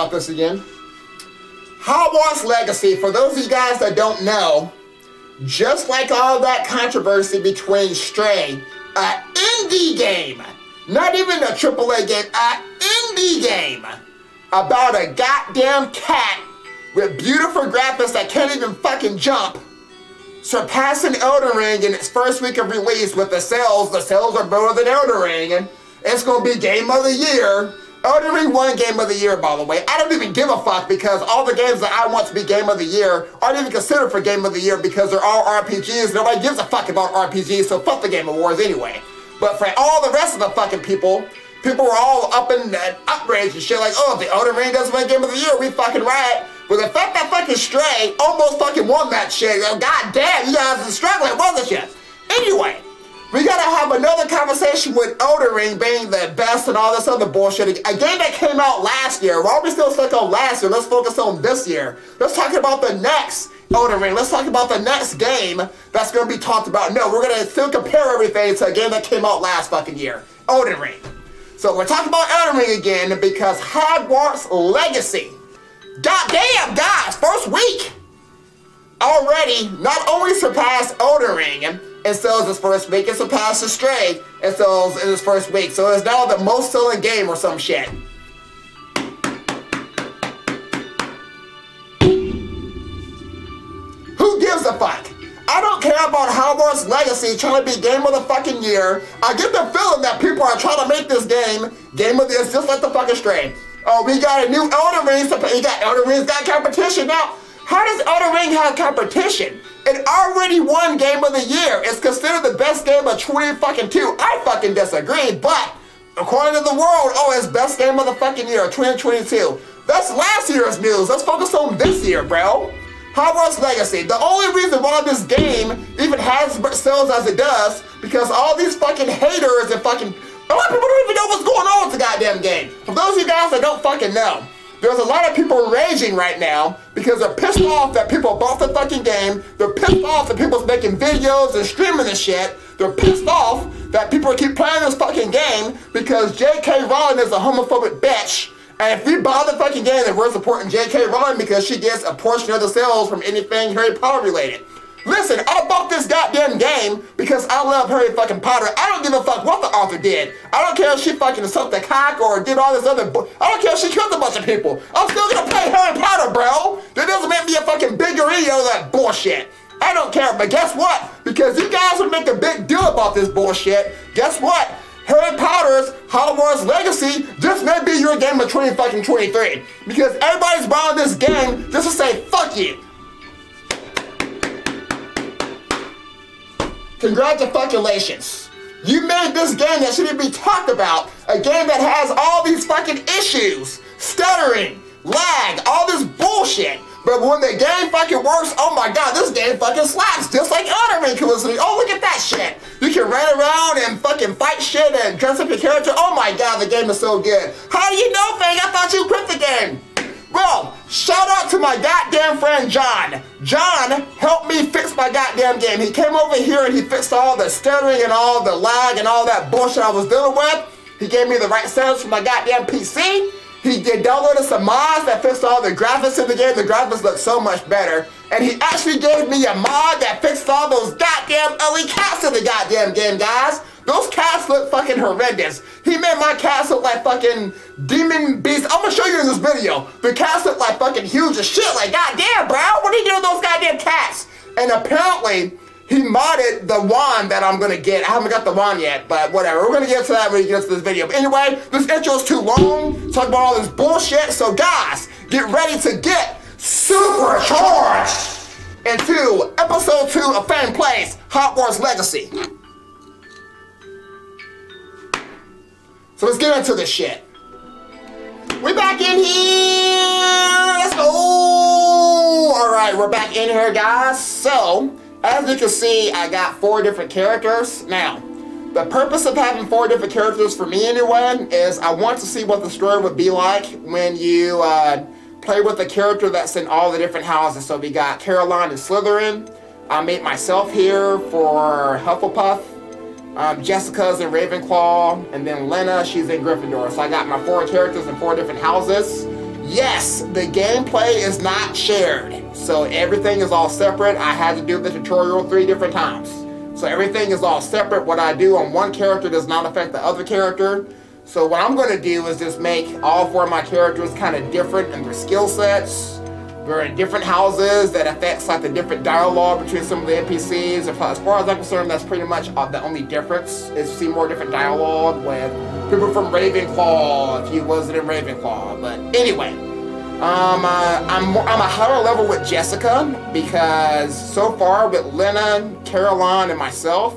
about this again? Hogwarts Legacy, for those of you guys that don't know, just like all that controversy between Stray, an indie game, not even a AAA game, an indie game about a goddamn cat with beautiful graphics that can't even fucking jump, surpassing Elden Ring in its first week of release with the sales. The sales are better than Elden Ring. And it's gonna be Game of the Year. Ring won Game of the Year, by the way. I don't even give a fuck because all the games that I want to be Game of the Year aren't even considered for Game of the Year because they're all RPGs. Nobody gives a fuck about RPGs, so fuck the Game Awards anyway. But for all the rest of the fucking people, people were all up in uh, outrage and shit like, oh, if the Elden Ring doesn't win Game of the Year, we fucking riot. But the fact that fucking Stray almost fucking won that shit, oh, god damn, you guys are struggling, wasn't you? Anyway, we gotta have another conversation with Elden Ring being the best and all this other bullshit. A game that came out last year. Why are we still stuck on last year? Let's focus on this year. Let's talk about the next Elden Ring. Let's talk about the next game that's gonna be talked about. No, we're gonna still compare everything to a game that came out last fucking year. Elden Ring. So we're talking about Elden Ring again because Hogwarts Legacy. Goddamn, guys, first week already not only surpassed Elden Ring in sales this first week, it surpassed Stray in sales in this first week. So it's now the most selling game or some shit. Who gives a fuck? I don't care about Hogwarts Legacy trying to be game of the fucking year. I get the feeling that people are trying to make this game game of the year just like the fucking Stray. Oh, we got a new Elden Ring. You got Elden Ring's got competition now. How does Elden Ring have competition? It already won Game of the Year. It's considered the best game of 20 fucking two. I fucking disagree, but according to the world, oh, it's best game of the fucking year, 2022. That's last year's news. Let's focus on this year, bro. Hogwarts Legacy. The only reason why this game even has sales as it does, because all these fucking haters and fucking a lot of people don't even know what's going on with the goddamn game. For those of you guys that don't fucking know, there's a lot of people raging right now because they're pissed off that people bought the fucking game. They're pissed off that people's making videos and streaming this shit. They're pissed off that people keep playing this fucking game because J.K. Rowling is a homophobic bitch. And if we buy the fucking game, then we're supporting J.K. Rowling because she gets a portion of the sales from anything Harry Potter related. Listen, I bought this goddamn game because I love Harry fucking Potter. I don't give a fuck what the author did. I don't care if she fucking sucked cock or did all this other I don't care if she killed a bunch of people. I'm still gonna play Harry Potter, bro. That doesn't make me a fucking biggery of that bullshit. I don't care, but guess what? Because you guys would make a big deal about this bullshit, guess what? Harry Potter's Hogwarts Legacy just may be your game of 20 fucking 23. Because everybody's buying this game just to say, fuck you. Congratulations. You made this game that shouldn't be talked about, a game that has all these fucking issues, stuttering, lag, all this bullshit. But when the game fucking works, oh my god, this game fucking slaps, just like Elden Ring was. Oh, look at that shit. You can run around and fucking fight shit and dress up your character. Oh my god, the game is so good. How do you know, Fang? I thought you quit the game. Well, shout out to my goddamn friend John. John helped me fix my goddamn game. He came over here and he fixed all the stuttering and all the lag and all that bullshit I was dealing with. He gave me the right settings for my goddamn PC. He did downloaded some mods that fixed all the graphics in the game. The graphics look so much better. And he actually gave me a mod that fixed all those goddamn ugly cats in the goddamn game, guys. Those cats look fucking horrendous. He made my cats look like fucking demon beasts. I'm gonna show you in this video. The cats look like fucking huge as shit. Like, goddamn, bro. What are you doing with those goddamn cats? And apparently, he modded the wand that I'm gonna get. I haven't got the wand yet, but whatever. We're gonna get to that when we get to this video. But anyway, this intro is too long. Talk about all this bullshit. So guys, get ready to get supercharged into episode two of Fang Plays Hogwarts Legacy. So let's get into this shit. We're back in here. Let's go. All right, we're back in here, guys. So, as you can see, I got four different characters. Now, the purpose of having four different characters for me anyway is I want to see what the story would be like when you uh, play with a character that's in all the different houses. So we got Caroline and Slytherin. I made myself here for Hufflepuff. Um, Jessica's in Ravenclaw, and then Lena, she's in Gryffindor. So I got my four characters in four different houses. Yes, the gameplay is not shared. So everything is all separate. I had to do the tutorial three different times. So everything is all separate. What I do on one character does not affect the other character. So what I'm going to do is just make all four of my characters kind of different in their skill sets. We're in different houses that affects like the different dialogue between some of the NPCs. As far as I'm concerned, that's pretty much uh, the only difference is see more different dialogue with people from Ravenclaw if you wasn't in Ravenclaw. But anyway, um, uh, I'm, I'm a higher level with Jessica because so far with Lena, Caroline, and myself,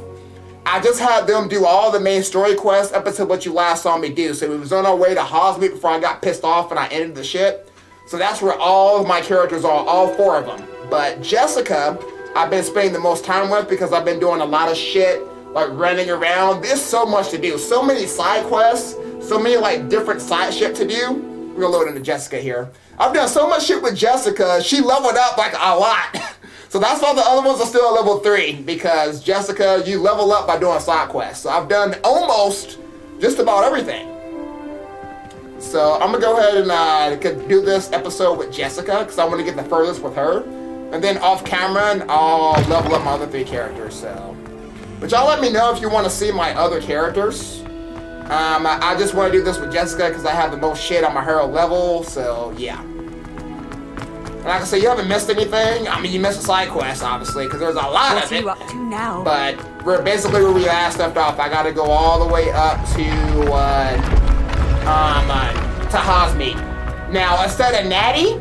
I just had them do all the main story quests up until what you last saw me do. So we was on our way to Hogsmeade before I got pissed off and I ended the shit. So that's where all of my characters are, all four of them. But Jessica, I've been spending the most time with because I've been doing a lot of shit, like running around. There's so much to do. So many side quests, so many like different side shit to do. We're gonna load into Jessica here. I've done so much shit with Jessica, she leveled up like a lot. so that's why the other ones are still at level 3, because Jessica, you level up by doing side quests. So I've done almost just about everything. So I'm gonna go ahead and uh, do this episode with Jessica, because I want to get the furthest with her. And then off camera, I'll level up my other three characters, so. But y'all let me know if you want to see my other characters. Um, I, I just want to do this with Jessica because I have the most shit on my hero level, so yeah. And Like I said, you haven't missed anything. I mean, you missed a side quest, obviously, because there's a lot of it. What you up to now? But we're basically where we last left off. I got to go all the way up to uh, um uh. Now, instead of Natty,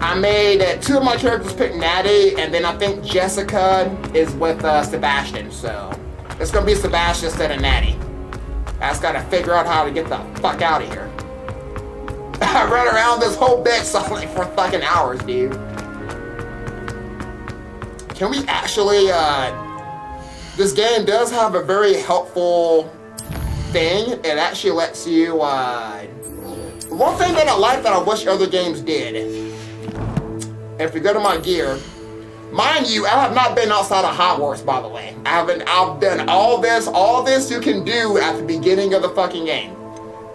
I made uh, two of my characters pick Natty, and then I think Jessica is with uh, Sebastian. So it's gonna be Sebastian instead of Natty. I just gotta figure out how to get the fuck out of here. I run around this whole bitch solid for fucking hours, dude. Can we actually, uh... This game does have a very helpful thing. It actually lets you, uh... One thing that I like that I wish other games did. If you go to my gear, Mind you, I have not been outside of Hogwarts, by the way. I haven't, I've done all this, all this you can do at the beginning of the fucking game.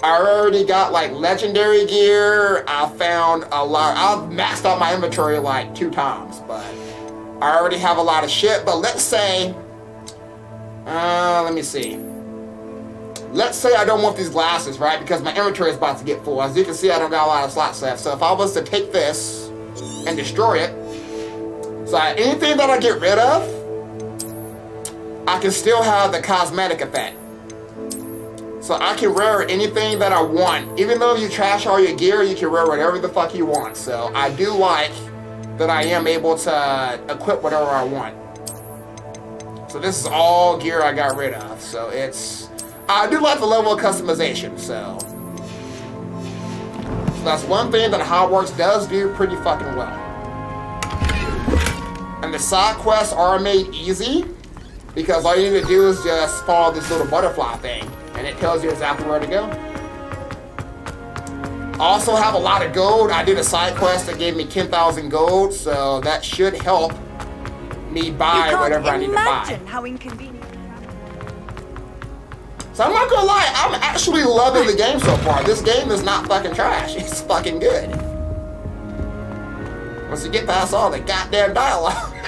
I already got like legendary gear. I found a lot. I've maxed out my inventory like two times, but I already have a lot of shit. But let's say, uh, let me see. Let's say I don't want these glasses, right? Because my inventory is about to get full. As you can see, I don't got a lot of slots left. So if I was to take this and destroy it, so anything that I get rid of, I can still have the cosmetic effect. So I can wear anything that I want. Even though you trash all your gear, you can wear whatever the fuck you want. So I do like that I am able to equip whatever I want. So this is all gear I got rid of. So it's... I do like the level of customization, so... so that's one thing that Hogwarts does do pretty fucking well. And the side quests are made easy because all you need to do is just follow this little butterfly thing and it tells you exactly where to go. Also have a lot of gold. I did a side quest that gave me 10,000 gold, so that should help me buy whatever I need to buy. Imagine how inconvenient. So I'm not gonna lie, I'm actually loving the game so far. This game is not fucking trash. It's fucking good. Once you get past all the goddamn dialogue.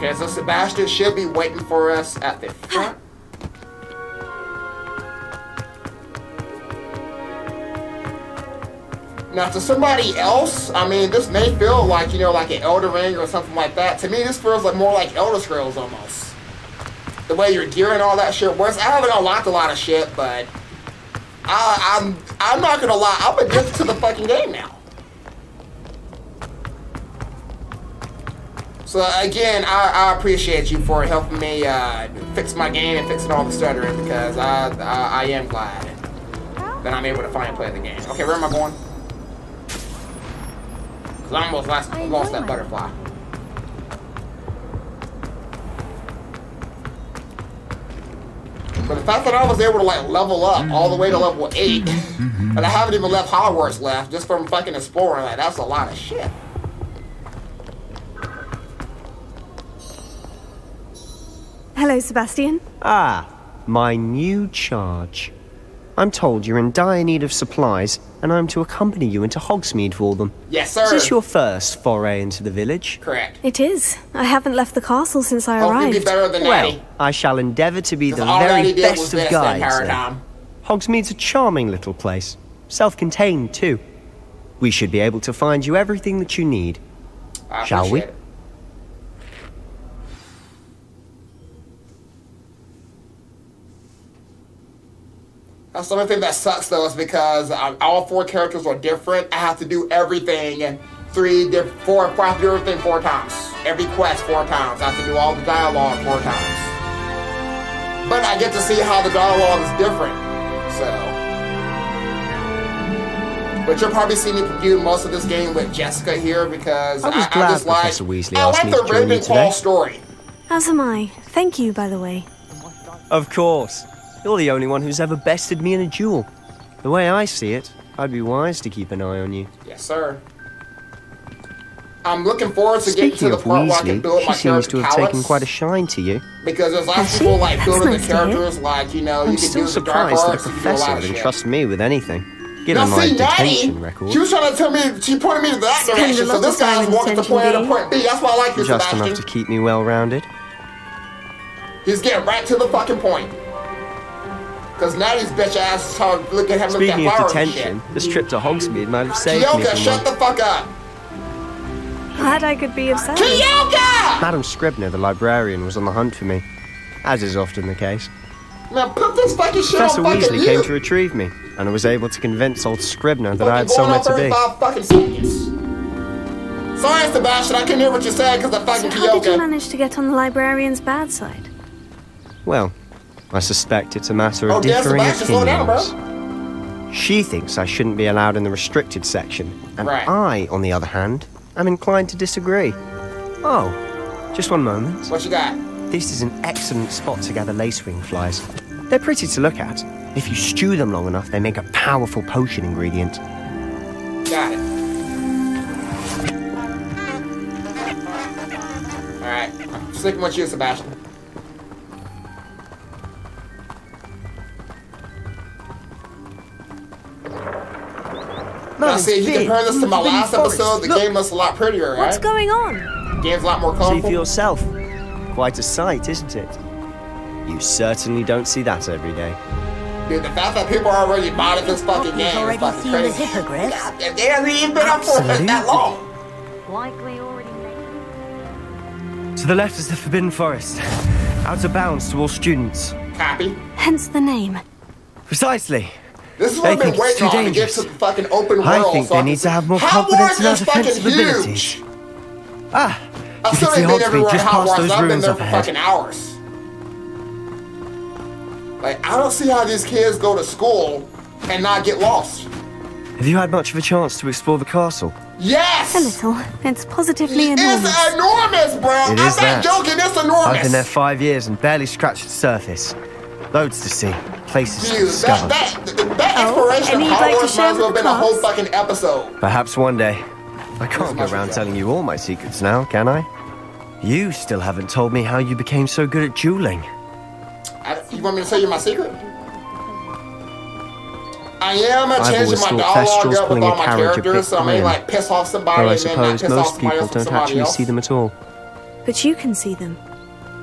Okay, so Sebastian should be waiting for us at the front. Now, to somebody else, I mean, this may feel like, you know, like an Elden Ring or something like that. To me, this feels like more like Elder Scrolls almost. The way you're gearing all that shit works. I haven't unlocked a lot of shit, but I, I'm I'm not gonna lie, I'm addicted to the fucking game now. So again, I, I appreciate you for helping me uh, fix my game and fixing all the stuttering because I, I, I am glad that I'm able to finally play the game. Okay, where am I going? Because I almost lost, I lost that butterfly. But the fact that I was able to like level up all the way to level 8, and I haven't even left Hogwarts left just from fucking exploring, like that's a lot of shit. Hello, Sebastian. Ah, my new charge. I'm told you're in dire need of supplies, and I'm to accompany you into Hogsmeade for them. Yes, sir. Is this your first foray into the village? Correct. It is. I haven't left the castle since I Hope you arrived. be better than Well, I shall endeavour to be the very Natty did best was of this the guides. entire then. time. Hogsmeade's a charming little place, self-contained too. We should be able to find you everything that you need. I Shall we? it. That's the only thing that sucks though is because um, all four characters are different. I have to do everything three, diff- four, I have to do everything four times. Every quest four times. I have to do all the dialogue four times. But I get to see how the dialogue is different. So. But you'll probably see me do most of this game with Jessica here because I was I, I glad just like Professor Weasley I asked like the to join you Ravenclaw today. story. As am I. Thank you, by the way. Of course. You're the only one who's ever bested me in a duel. The way I see it, I'd be wise to keep an eye on you. Yes, sir. I'm looking forward to getting to Speaking the of part where I can Weasley, build she my seems to have taken quite a shine to you. because there's lots of people like That's building nice the to hear. characters, like you know, I'm you can still do the dark surprised that a arts, you can do a lot professor of would shit. entrust me with anything. Now Given my see, Natty, detention record. she was trying to tell me, she pointed me to that Spend direction. So this guy's walking to detention, point A to point B. That's why I like you, Just enough to keep me well rounded. He's getting right to the fucking point. Because Natty's bitch ass is trying to look at him look Speaking at of flowers and detention, shit. this trip to Hogsmeade might have saved me Kyoka, from shut the fuck up. Glad I could be of service. Kyoka! Madam Scribner, the librarian, was on the hunt for me, as is often the case. Man, put this fucking shit Professor on fucking Weasley came you. to retrieve me, and I was able to convince old Scribner that I had Fucking going somewhere on to be. 35 fucking seconds. Sorry, Sebastian, I couldn't hear what you said because of So fucking how did you manage to get on the librarian's bad side? Well, I suspect it's a matter of Oh, differing down, opinions. She thinks I shouldn't be allowed in the restricted section, and Right. I, on the other hand, am inclined to disagree. Oh, just one moment. What you got? This is an excellent spot to gather lacewing flies. They're pretty to look at. If you stew them long enough, they make a powerful potion ingredient. Got it. Alright, I'm sticking with you, Sebastian. Now, see, if you compare this to my last episode, the game looks a lot prettier, What's going on? Game's a lot more See for yourself. Quite a sight, isn't it? You certainly don't see that every day. Dude, the fact that people are already modded this fucking You've game is already fucking seen the crazy. hippogriffs? God, they haven't even been up for it that long. Likely already made. To the left is the Forbidden Forest. Out of bounds to all students. Copy. Hence the name. Precisely. This is They what I've been think it's waiting too on to get dangerous. to the fucking open world. I think so they I need to have more confidence in our is fucking defensive huge. abilities. Ah, I've you still can see ain't been Hogsmeade just past Hogwarts. those I've ruins there up for ahead. fucking hours. Like, I don't see how these kids go to school and not get lost. Have you had much of a chance to explore the castle? Yes! A little. It's positively It's enormous. enormous, bro. It I'm is not that. joking. It's enormous. I've been there five years and barely scratched the surface. Loads to see, places to Dude, discover. that, that, that Oh, inspiration and of you'd like to share might as well have with been a whole fucking episode. Perhaps one day. I can't go around telling you all my secrets now, can I? You still haven't told me how you became so good at dueling. I, you want me to tell you my secret? I am I've always my thought dialogue Thestrals up with pulling a all my carriage a characters, bit so I may like piss off somebody Though I and then not suppose piss off most somebody people else with don't actually else. see them at all, But you can see them.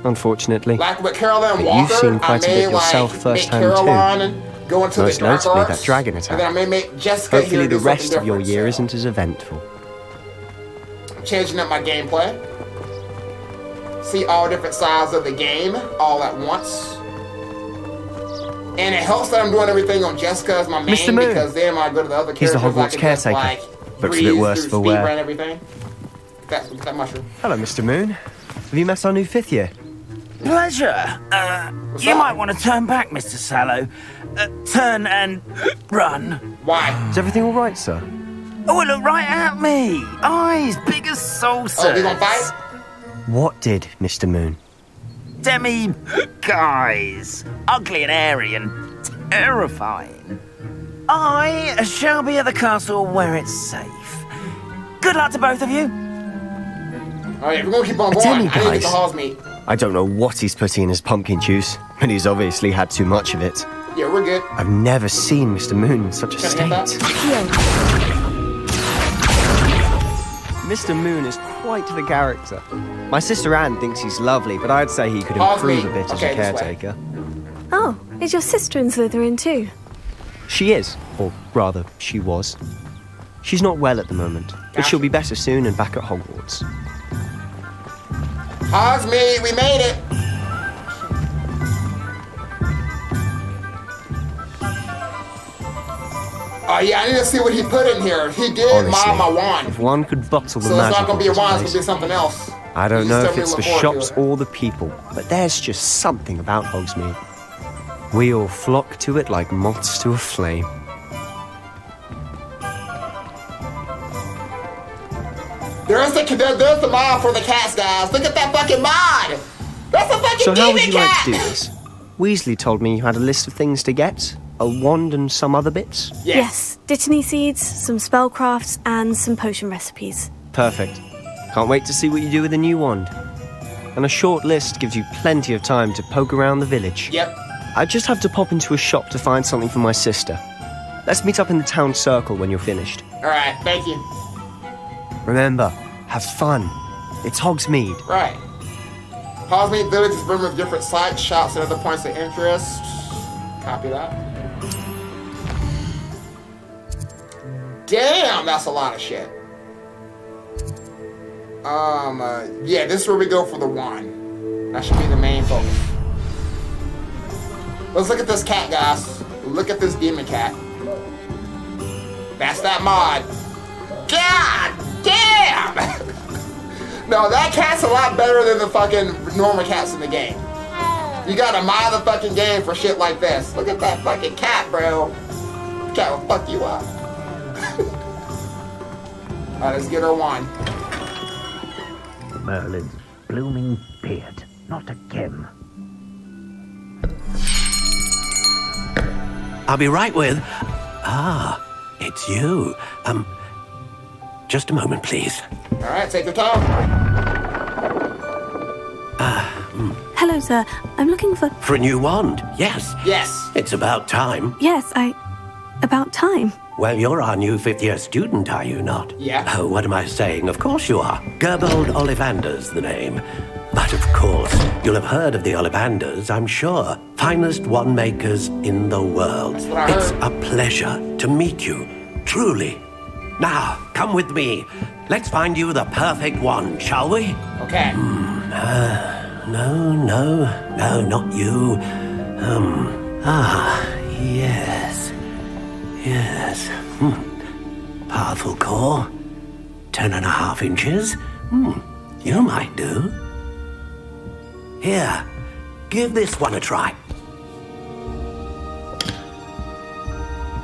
Unfortunately. Like with Caroline Walker, you've seen quite I a bit yourself like firsthand, too. Caroline go into Most notably arts, that dragon attack. and then I may make Jessica Hopefully the rest of your year so isn't as eventful. I'm changing up my gameplay. See all different sides of the game all at once. And it helps that I'm doing everything on Jessica as my main Mr. Moon. because then I go to the other He's the Hogwarts caretaker. like Looks a bit worse for wear. That, that mushroom. Hello, Mr. Moon. Have you met our new fifth year? Pleasure. Uh, you might want to turn back, Mr. Sallow. Uh, turn and run. Why? Is everything all right, sir? Oh, look right at me. Eyes big as saucers. Oh, we gonna fight? What did, Mr. Moon? Demi guys. Ugly and airy and terrifying. I shall be at the castle where it's safe. Good luck to both of you. Alright, we're gonna keep on A going, I need to get the Hogsmeade. I don't know what he's putting in his pumpkin juice, but he's obviously had too much of it. Yeah, we're good. I've never seen Mr. Moon in such a Can I state. hit that? Mr. Moon is quite the character. My sister Anne thinks he's lovely, but I'd say he could improve a bit Okay, as a caretaker. Oh, is your sister in Slytherin too? She is, or rather, she was. She's not well at the moment, but she'll be better soon and back at Hogwarts. Hogsmeade, we made it. Oh yeah, I need to see what he put in here. He did Honestly, my wand. if one could bottle the So it's not gonna be a wand, it's gonna be something else. I don't You know if it's the to look forward shops it. or the people, but there's just something about Hogsmeade. We all flock to it like moths to a flame. There's the there, there's the mod for the cats, guys. Look at that fucking mod. That's a fucking So how would demon you like to do this? Weasley told me you had a list of things to get, a wand and some other bits. Yes, Dittany seeds, some spellcrafts, and some potion recipes. Perfect. Can't wait to see what you do with the new wand. And a short list gives you plenty of time to poke around the village. Yep. I just have to pop into a shop to find something for my sister. Let's meet up in the town circle when you're finished. All right. Thank you. Remember, have fun. It's Hogsmeade. Right. Hogsmeade Village is brimming with different sites, shops, and other points of interest. Copy that. Damn, that's a lot of shit. Um, uh, yeah, this is where we go for the wand. That should be the main focus. Let's look at this cat, guys. Look at this demon cat. That's that mod. God damn! no, that cat's a lot better than the fucking normal cats in the game. You gotta mod the fucking game for shit like this. Look at that fucking cat, bro. Cat will fuck you up. Alright, let's get her one. Merlin's blooming beard. Not again. I'll be right with. Ah, it's you. Um, just a moment, please. Alright, take your time. Ah, mm. Hello, sir. I'm looking for. For a new wand, yes. Yes. It's about time. Yes, I. About time. Well, you're our new fifth year student, are you not? Yeah. Oh, what am I saying? Of course you are. Gerbold Ollivander's the name. But of course, you'll have heard of the Ollivanders, I'm sure. Finest wand makers in the world. It's a pleasure to meet you, truly. Now, come with me. Let's find you the perfect one, shall we? Okay. No, no, no, not you. Um, ah, yes. Yes. Hmm. Powerful core. Ten and a half inches. Hmm. You might do. Here, give this one a try.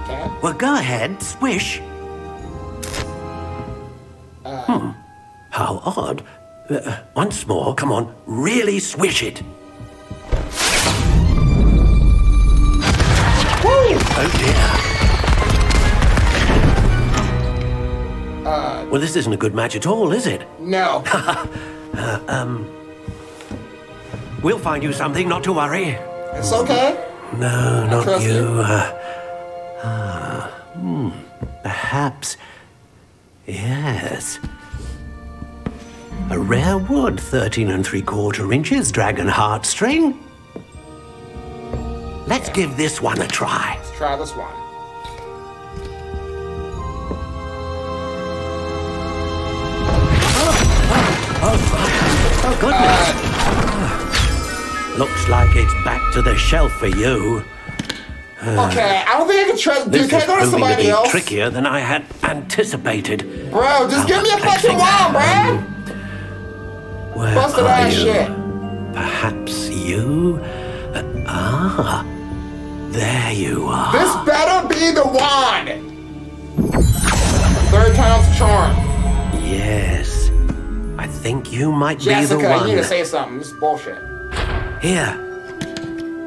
Okay. Well, go ahead, swish. How odd. Uh, once more, come on, really swish it. Oh dear. well, this isn't a good match at all, is it? No. Um. We'll find you something, not to worry. It's okay. No, not you. you. Uh, ah, hmm. Perhaps. Yes. A rare wood, 13 and three quarter inches, dragon heartstring. Let's give this one a try. Let's try this one. Oh, oh, oh, oh goodness. Looks like it's back to the shelf for you. Uh, okay, I don't think I can trust. Dude, can I go to somebody be else? trickier than I had anticipated. Bro, just give me a fucking wand, bro. Where Busted are ass you? shit. Perhaps you? Uh, ah, there you are. This better be the wand. Third time's charm. Yes, I think you might be the one. Jessica, you one. need to say something. This is bullshit. Here,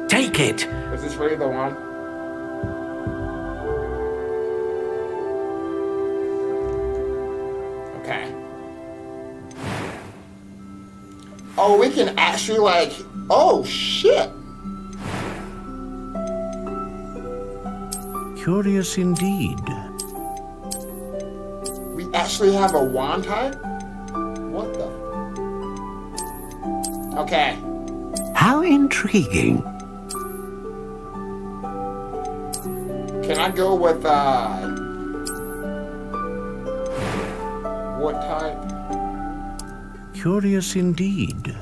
take it. Is this really the one? Oh, we can actually like. Oh shit. Curious indeed. We actually have a wand type. What the? Okay. How intriguing. Can I go with uh? What type? Curious indeed.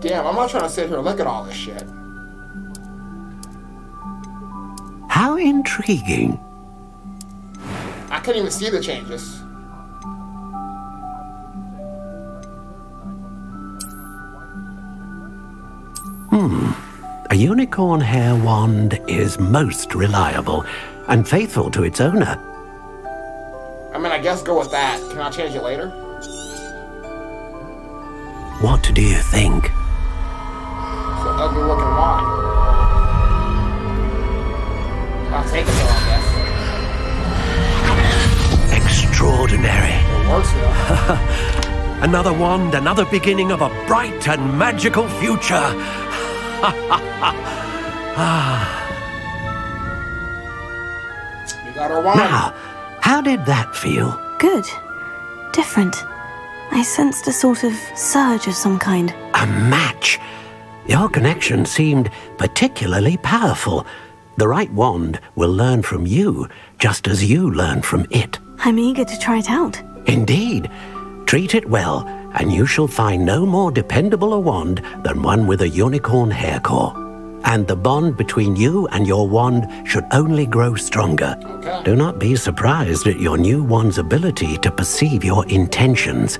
Damn, I'm not trying to sit here and look at all this shit. How intriguing. I couldn't even see the changes. Hmm. A unicorn hair wand is most reliable and faithful to its owner. I mean, I guess go with that. Can I change it later? What do you think? It's an ugly looking wand. I'll take it though, I guess. Extraordinary. It works though. Another wand, another beginning of a bright and magical future. We got our wand. Now, how did that feel? Good. Different. I sensed a sort of surge of some kind. A match. Your connection seemed particularly powerful. The right wand will learn from you, just as you learn from it. I'm eager to try it out. Indeed. Treat it well, and you shall find no more dependable a wand than one with a unicorn hair core. And the bond between you and your wand should only grow stronger. Okay. Do not be surprised at your new wand's ability to perceive your intentions,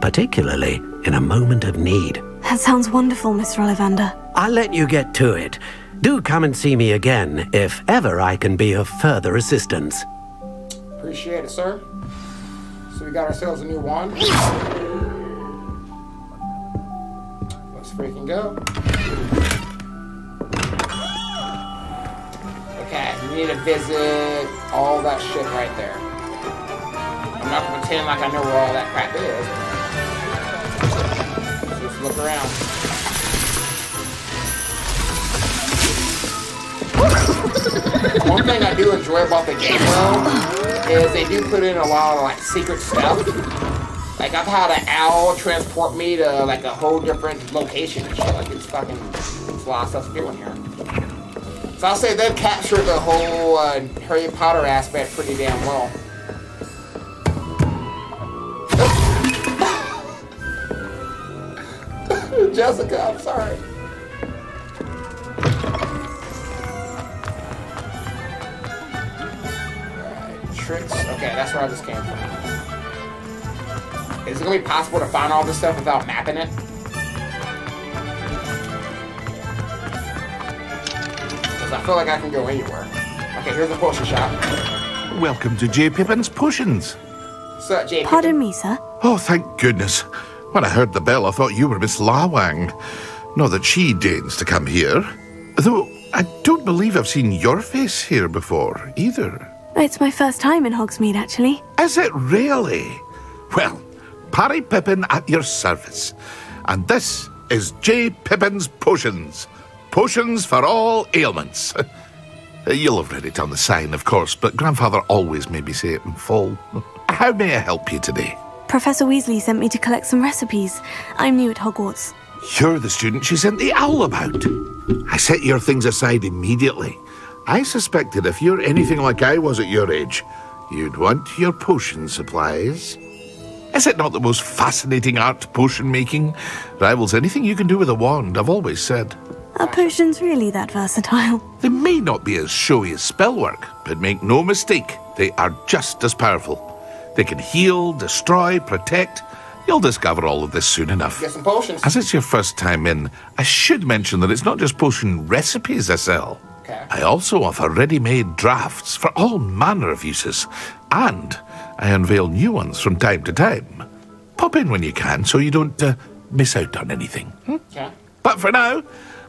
particularly in a moment of need. That sounds wonderful, Mr. Ollivander. I'll let you get to it. Do come and see me again if ever I can be of further assistance. Appreciate it, sir. So we got ourselves a new wand. Let's freaking go. Okay, we need to visit all that shit right there. I'm not gonna pretend like I know where all that crap is. Just look around. One thing I do enjoy about the game though is they do put in a lot of like secret stuff. Like I've had an owl transport me to like a whole different location and shit. Like it's fucking it's a lot of stuff to do in here. So I'll say they've captured the whole uh, Harry Potter aspect pretty damn well. Jessica, I'm sorry. Tricks. Okay, that's where I just came from. Is it gonna be possible to find all this stuff without mapping it? I feel like I can go anywhere. Okay, here's the potion shop. Welcome to J. Pippin's Potions. Sir, up, JP? Pardon me, sir. Oh, thank goodness. When I heard the bell, I thought you were Miss Lawang. Not that she deigns to come here. Though I don't believe I've seen your face here before, either. It's my first time in Hogsmeade, actually. Is it really? Well, Parry Pippin at your service. And this is J. Pippin's Potions. Potions for all ailments. You'll have read it on the sign, of course, but Grandfather always made me say it in full. How may I help you today? Professor Weasley sent me to collect some recipes. I'm new at Hogwarts. You're the student she sent the owl about. I set your things aside immediately. I suspected if you're anything like I was at your age, you'd want your potion supplies. Is it not the most fascinating art, potion making? Rivals anything you can do with a wand, I've always said. Are potions really that versatile? They may not be as showy as spellwork, but make no mistake, they are just as powerful. They can heal, destroy, protect. You'll discover all of this soon enough. Get some potions. As it's your first time in, I should mention that it's not just potion recipes I sell. Okay. I also offer ready made drafts for all manner of uses, and I unveil new ones from time to time. Pop in when you can so you don't uh, miss out on anything. hmm? Okay. But for now,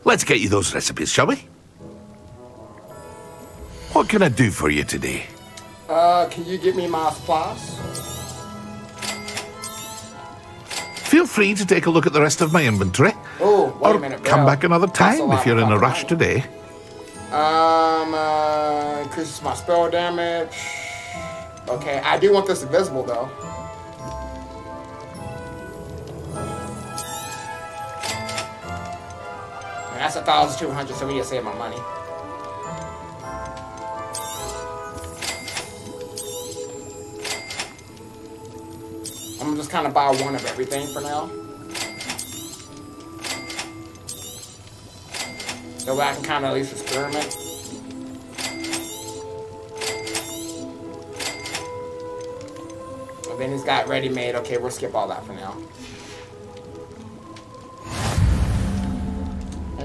let's get you those recipes, shall we? What can I do for you today? Uh, can you give me my supplies? Feel free to take a look at the rest of my inventory. Oh, wait or a minute, come back another time if you're in a rush money. today. Um, uh, increases my spell damage. Okay, I do want this invisible though. That's a thousand two hundred, so we to save my money. I'm just kind of buy one of everything for now. So I can kind of at least experiment. And then he's got ready made. Okay, we'll skip all that for now.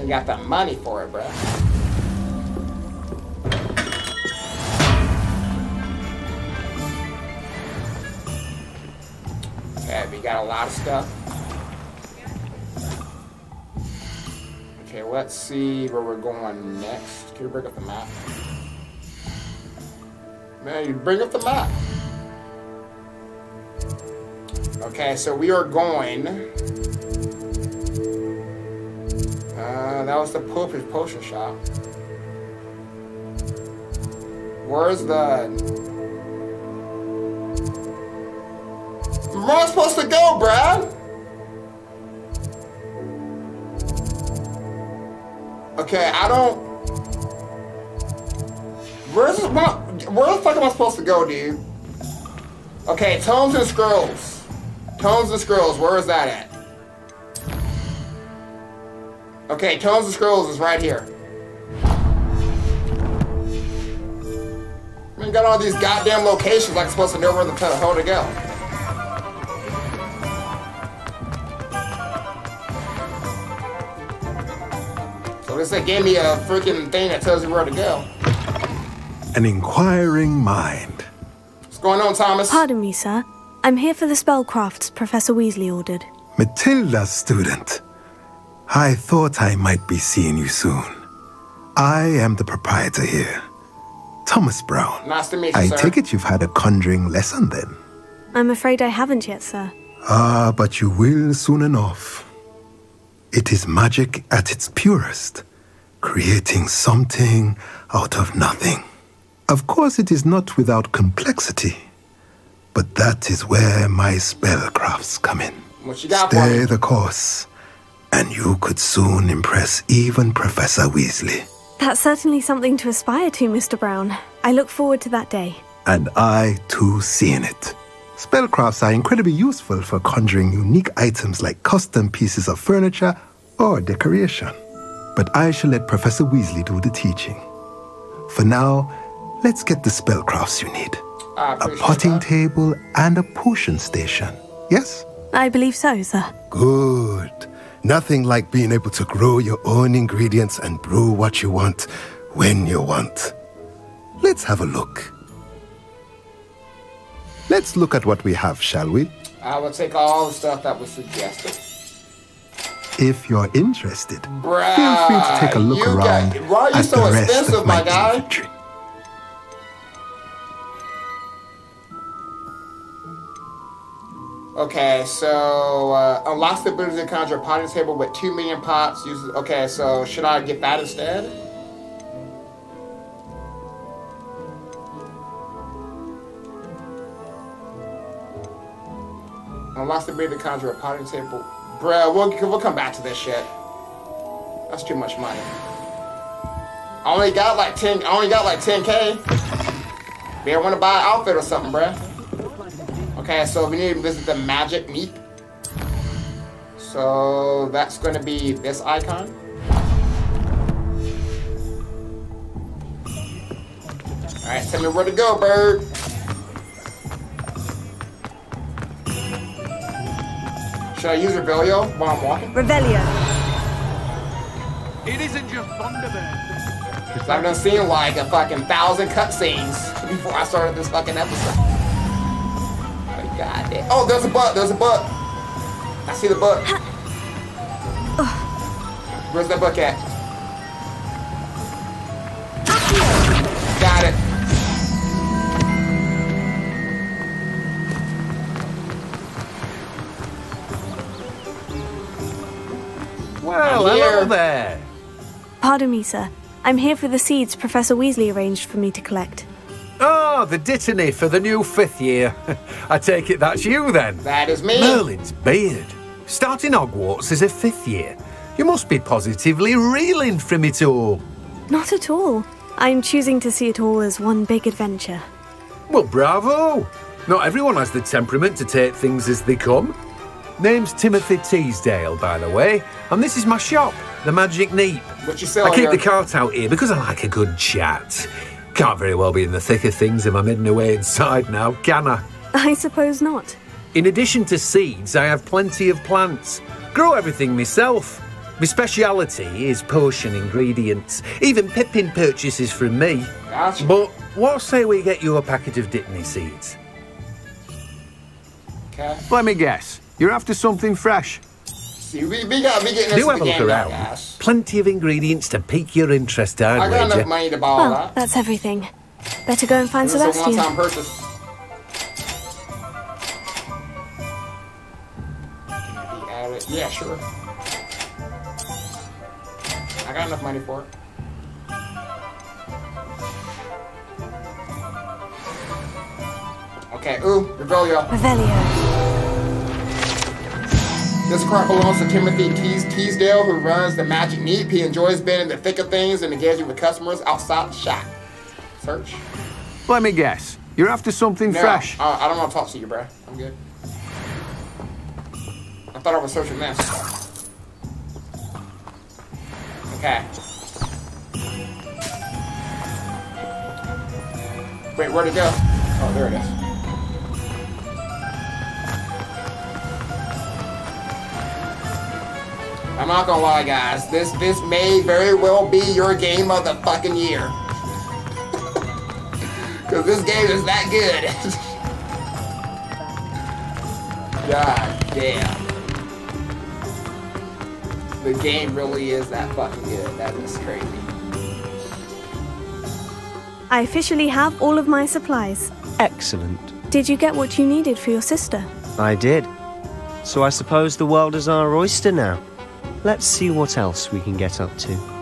And got the money for it, bruh. Okay, we got a lot of stuff. Okay, let's see where we're going next. Can you bring up the map? Man, you bring up the map. Okay, so we are going. That was the potion potion shop. Where's the? Where am I supposed to go, Brad? Okay, I don't. Where's where, where the fuck am I supposed to go, dude? Okay, Tomes and Scrolls. Tomes and Scrolls. Where is that at? Okay, Tomes and Scrolls is right here. I mean, got all these goddamn locations like I'm supposed to know where the hell to go. So this they gave me a freaking thing that tells you where to go. An inquiring mind. What's going on, Thomas? Pardon me, sir. I'm here for the spellcrafts Professor Weasley ordered. Matilda's student. I thought I might be seeing you soon. I am the proprietor here, Thomas Brown. Nice to meet you, I sir. take it you've had a conjuring lesson then. I'm afraid I haven't yet, sir. Ah, but you will soon enough. It is magic at its purest, creating something out of nothing. Of course, it is not without complexity, but that is where my spellcrafts come in. What you got for Stay me? the course, and you could soon impress even Professor Weasley. That's certainly something to aspire to, Mr. Brown. I look forward to that day. And I too seeing it. Spellcrafts are incredibly useful for conjuring unique items like custom pieces of furniture or decoration. But I shall let Professor Weasley do the teaching. For now, let's get the spellcrafts you need. A potting that. table and a potion station. Yes? I believe so, sir. Good. Nothing like being able to grow your own ingredients and brew what you want when you want. Let's have a look. Let's look at what we have, shall we? I will take all the stuff that was suggested. If you're interested, Bruh, feel free to take a look around got- why are you at so the rest expensive, of my, my guy? inventory. Okay, so uh, unlocks the ability to conjure a potting table with two million pots. Uses okay, so should I get that instead? Unlocks the ability to conjure a potting table. Bruh, we'll, we'll come back to this shit. That's too much money. I only got like 10, I only got like 10k. If you ever want to buy an outfit or something, bruh. Okay, so we need to visit the Magic Neep. So that's going to be this icon. Alright, tell me where to go, bird. Should I use Revelio while I'm walking? Revelio. It isn't just Thunderbird. 'Cause I've done seen like a fucking thousand cutscenes before I started this fucking episode. Oh, God damn. Oh, there's a butt. There's a butt. I see the butt. Where's that book at? Got it. Well, hello there. Pardon me, sir. I'm here for the seeds Professor Weasley arranged for me to collect. Oh, the dittany for the new fifth year. I take it that's you then. That is me. Merlin's beard. Starting Hogwarts as a fifth year. You must be positively reeling from it all. Not at all. I'm choosing to see it all as one big adventure. Well, bravo! Not everyone has the temperament to take things as they come. Name's Timothy Teasdale, by the way, and this is my shop, the Magic Neep. What you selling I keep here? the cart out here because I like a good chat. Can't very well be in the thick of things if I'm hidden away inside now, can I? I suppose not. In addition to seeds, I have plenty of plants. Grow everything myself. My speciality is potion ingredients. Even Pippin purchases from me. Gotcha. But what say we get you a packet of Dittany seeds? Okay. Let me guess. You're after something fresh. See, we, we got we getting Do into have a look around. guys. Plenty of ingredients to pique your interest, I'd I got enough money to buy all Well, that. that's everything. Better go and find This is a Sebastian. one-time purchase. Can it be added? Yeah, sure. I got enough money for it. Okay, ooh, Revelio. Revelio. This cart belongs to Timothy Tees- Teasdale, who runs the Magic Neep. He enjoys being in the thick of things and engaging with customers outside the shop. Search. Let me guess. You're after something No, fresh. I, I don't want to talk to you, bruh. I'm good. I thought I was searching this. Okay. Wait, where'd it go? Oh, there it is. I'm not gonna lie, guys. This this may very well be your game of the fucking year. Cause this game is that good. God damn. The game really is that fucking good. That is crazy. I officially have all of my supplies. Excellent. Did you get what you needed for your sister? I did. So I suppose the world is our oyster now. Let's see what else we can get up to.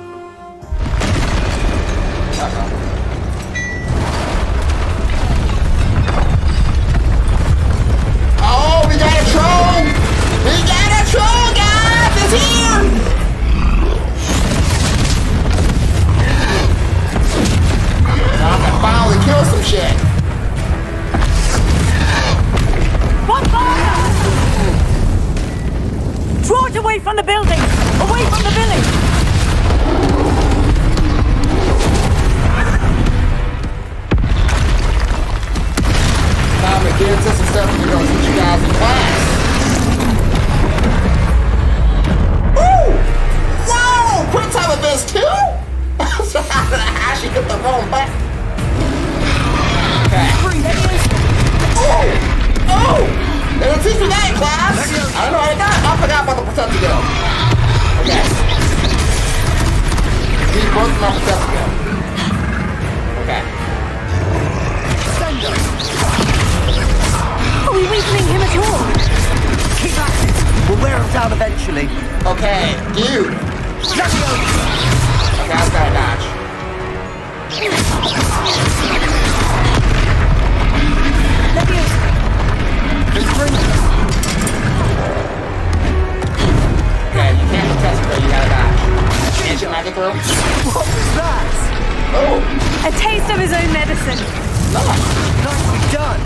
His own medicine. nice. Nicely done.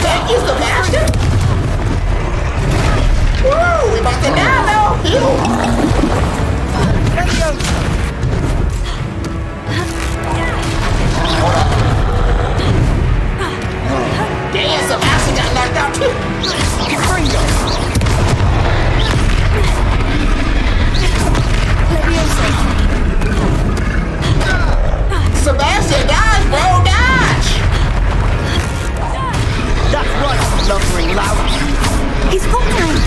Thank you, Sebastian. Woo, we about to die now. Up. Damn, Sebastian got out. Sebastian, dodge, bro, dodge! That's right, lumbering loud. He's faltering.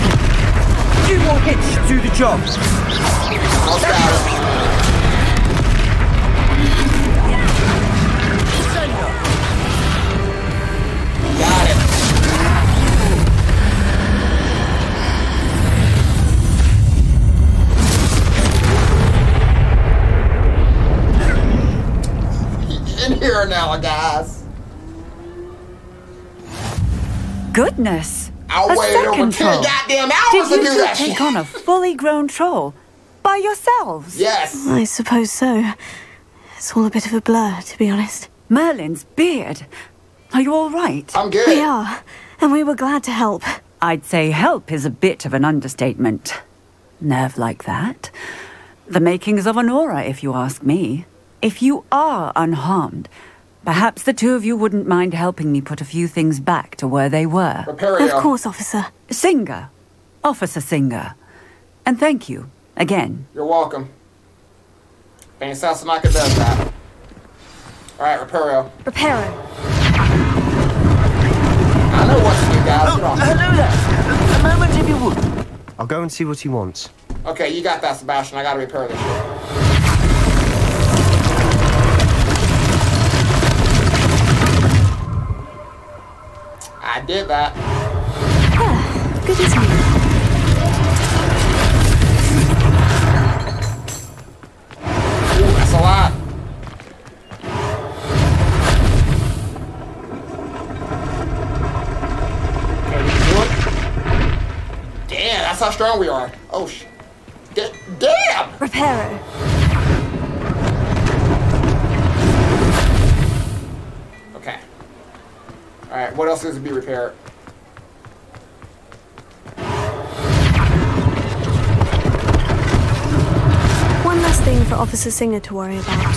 Few more hits should do the job. Almost Pieranella, guys. Goodness. I a waited over second 10 troll. goddamn Did hours to you do two that take shit. on a fully grown troll by yourselves? Yes. I suppose so. It's all a bit of a blur, to be honest. Merlin's beard. Are you all right? I'm good. We are, and we were glad to help. I'd say help is a bit of an understatement. Nerve like that. The makings of an Auror, if you ask me. If you are unharmed, perhaps the two of you wouldn't mind helping me put a few things back to where they were. Of course, officer. Singer. Officer Singer. And thank you, again. You're welcome. Fanny Sassanaka does that. Alright, Repario. Reparo. I know what to do, guys. Oh, Get on. Hello there. A moment if you would. I'll go and see what he wants. Okay, you got that, Sebastian. I gotta repair this shit. Lot. Okay, we can do it. Damn, that's how strong we are. Oh, sh. Da- damn! Reparo. Alright, what else needs to be repaired? One last thing for Officer Singer to worry about.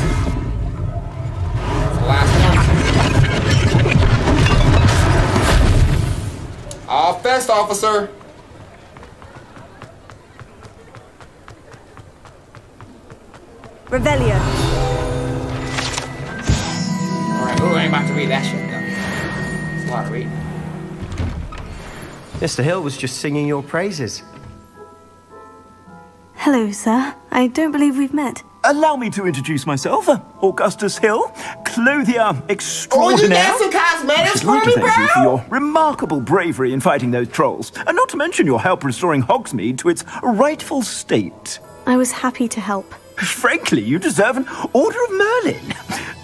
Last one. All fest, officer. Revelio. Alright, ooh, I ain't about to read that shit, though. It's a lot of reading. Mr. Hill was just singing your praises. Hello, sir. I don't believe we've met. Allow me to introduce myself, uh, Augustus Hill, clothier Oh, you extraordinaire. got some cosmetics for like to me, thank you for your remarkable bravery in fighting those trolls, and not to mention your help restoring Hogsmeade to its rightful state. I was happy to help. Frankly, you deserve an Order of Merlin.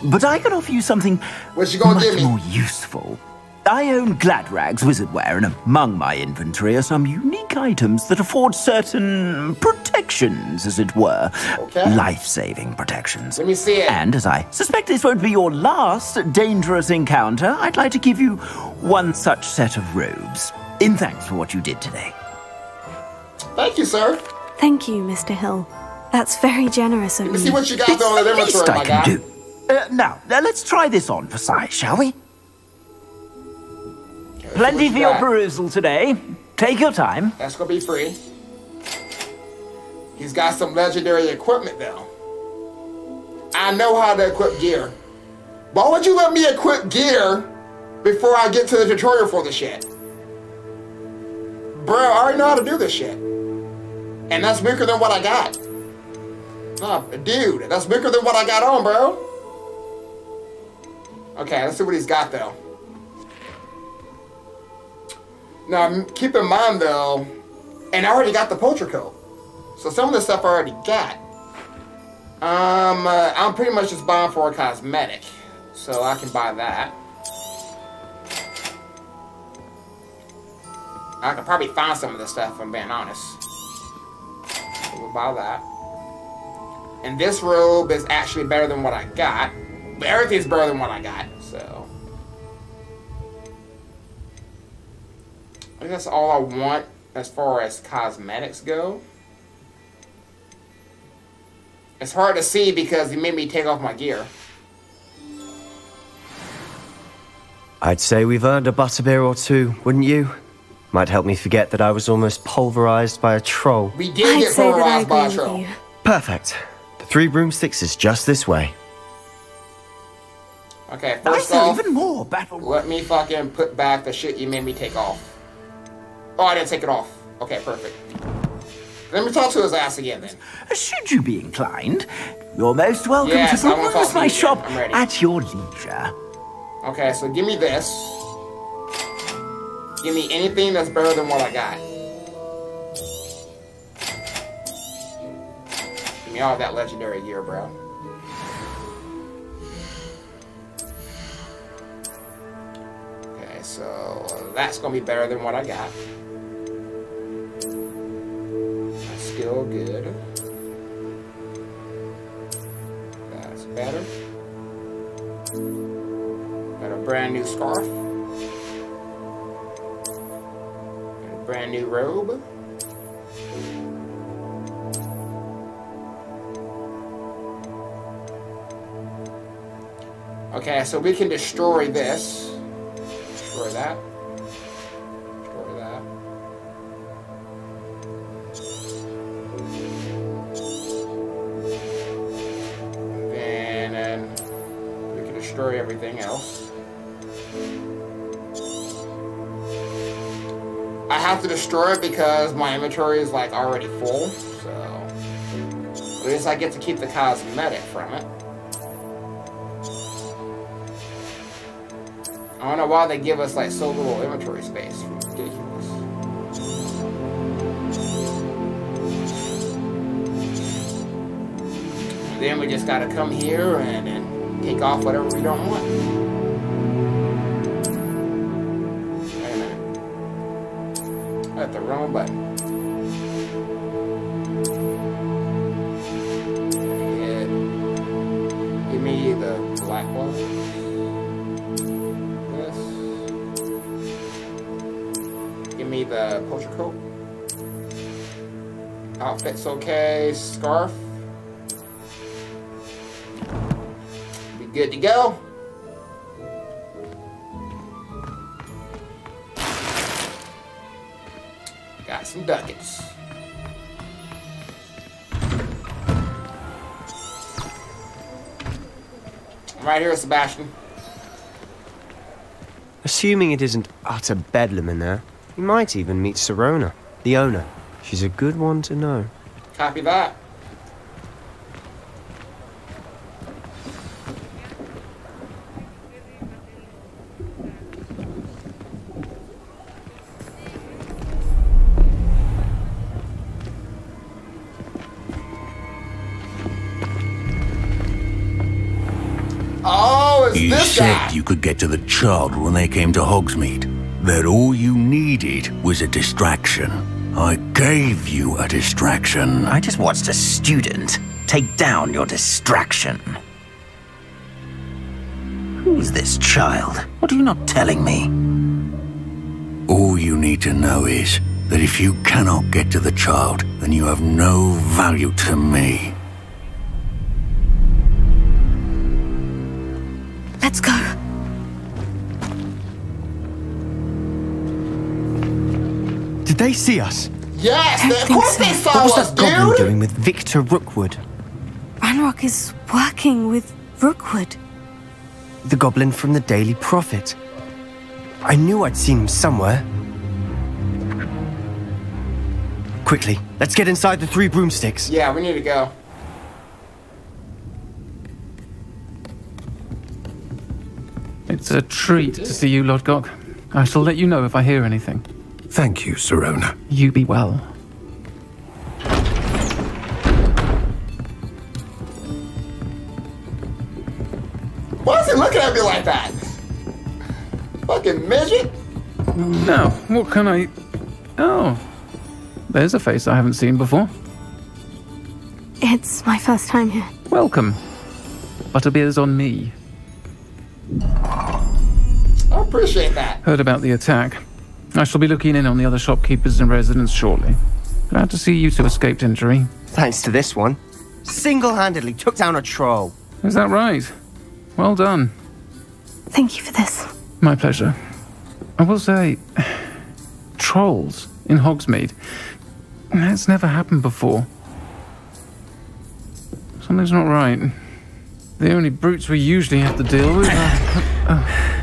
But I can offer you something What you gonna much give me? more useful. I own Gladrags Wizardwear, and among my inventory are some unique items that afford certain protections, as it were. Okay. Life-saving protections. Let me see it. And as I suspect this won't be your last dangerous encounter, I'd like to give you one such set of robes. In thanks for what you did today. Thank you, sir. Thank you, Mr. Hill. That's very generous of you. Let me you. see what you got It's on the the least inventory, I can guy. do. Uh, now, uh, let's try this on for size, shall we? Okay, let's see Plenty for your perusal today. Take your time. That's gonna be free. He's got some legendary equipment though. I know how to equip gear. Why would you let me equip gear before I get to the tutorial for the shit? Bro, I already know how to do this shit. And that's weaker than what I got. Nah, dude, that's weaker than what I got on, bro. Okay, let's see what he's got though. Now, keep in mind though, and I already got the poacher coat. So some of the stuff I already got. Um, uh, I'm pretty much just buying for a cosmetic. So I can buy that. I could probably find some of this stuff if I'm being honest. So we'll buy that. And this robe is actually better than what I got. But everything's better than what I got, think that's all I want as far as cosmetics go. It's hard to see because he made me take off my gear. I'd say we've earned a butterbeer or two, wouldn't you? Might help me forget that I was almost pulverized by a troll. We did I'd get say that I polarized by a troll. you. Perfect. The Three Broomsticks is just this way. Okay, first saw off, even more battle. let me fucking put back the shit you made me take off. Oh, I didn't take it off. Okay, perfect. Let me talk to his ass again then. Should you be inclined, you're most welcome Yes, to peruse my shop I'm ready. at your leisure. Okay, so give me this. Give me anything that's better than what I got. Give me all that legendary gear, bro. So that's gonna be better than what I got. That's still good. That's better. Got a brand new scarf. A brand new robe. Okay, so we can destroy this. Destroy that. Destroy that. Then we can destroy everything else. I have to destroy it because my inventory is like already full, so at least I get to keep the cosmetic from it. I don't know why they give us like so little inventory space. Ridiculous. Then we just gotta come here and, and take off whatever we don't want. Wait a minute. Hit the wrong button. Outfit's okay. Scarf. Be good to go. Got some ducats. Right here, Sebastian. Assuming it isn't utter bedlam in there, you might even meet Sirona, the owner. She's a good one to know. Copy that. Oh, it's You said guy. you could get to the child when they came to Hogsmeade. That all you needed was a distraction. I gave you a distraction. I just watched a student take down your distraction. Who's this child? What are you not telling me? All you need to know is that if you cannot get to the child, then you have no value to me. Did they see us? Yes, they, of course so. they saw What was us, that goblin dude. doing with Victor Rookwood? Ranrock is working with Rookwood. The goblin from the Daily Prophet. I knew I'd seen him somewhere. Quickly, let's get inside the three broomsticks. Yeah, we need to go. It's a treat to see you, Lodgok. I shall let you know if I hear anything. Thank you, Sirona. You be well. Why is he looking at me like that? Fucking midget. Now, what can I. Oh. There's a face I haven't seen before. It's my first time here. Welcome. Butterbeer's on me. I appreciate that. Heard about the attack. I shall be looking in on the other shopkeepers and residents shortly. Glad to see you two escaped injury. Thanks to this one. Single handedly took down a troll. Is that right? Well done. Thank you for this. My pleasure. I will say, trolls in Hogsmeade. That's never happened before. Something's not right. The only brutes we usually have to deal with are. Uh, uh,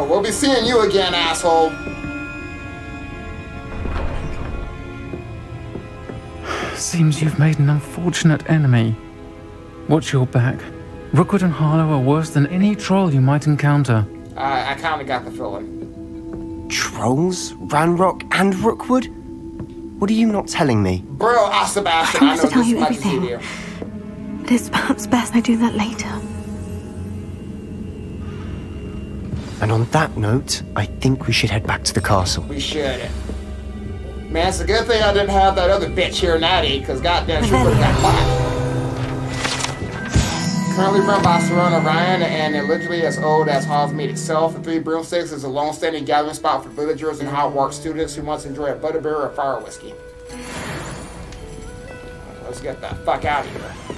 Oh, we'll be seeing you again, asshole. Seems you've made an unfortunate enemy. Watch your back. Rookwood and Harlow are worse than any troll you might encounter. I, I kind of got the feeling. Trolls? Ranrock and Rookwood? What are you not telling me? Bro, ah, Sebastian, I I want know to tell you much as you everything. But it's perhaps best I do that later. And on that note, I think we should head back to the castle. We should. Man, it's a good thing I didn't have that other bitch here, Natty, because goddamn, she would have got clapped. Currently run by Sirona Ryan and allegedly as old as Hogsmeade itself, the Three Broomsticks is a long-standing gathering spot for villagers and Hogwarts students who to enjoy a butterbeer or fire whiskey. Let's get the fuck out of here.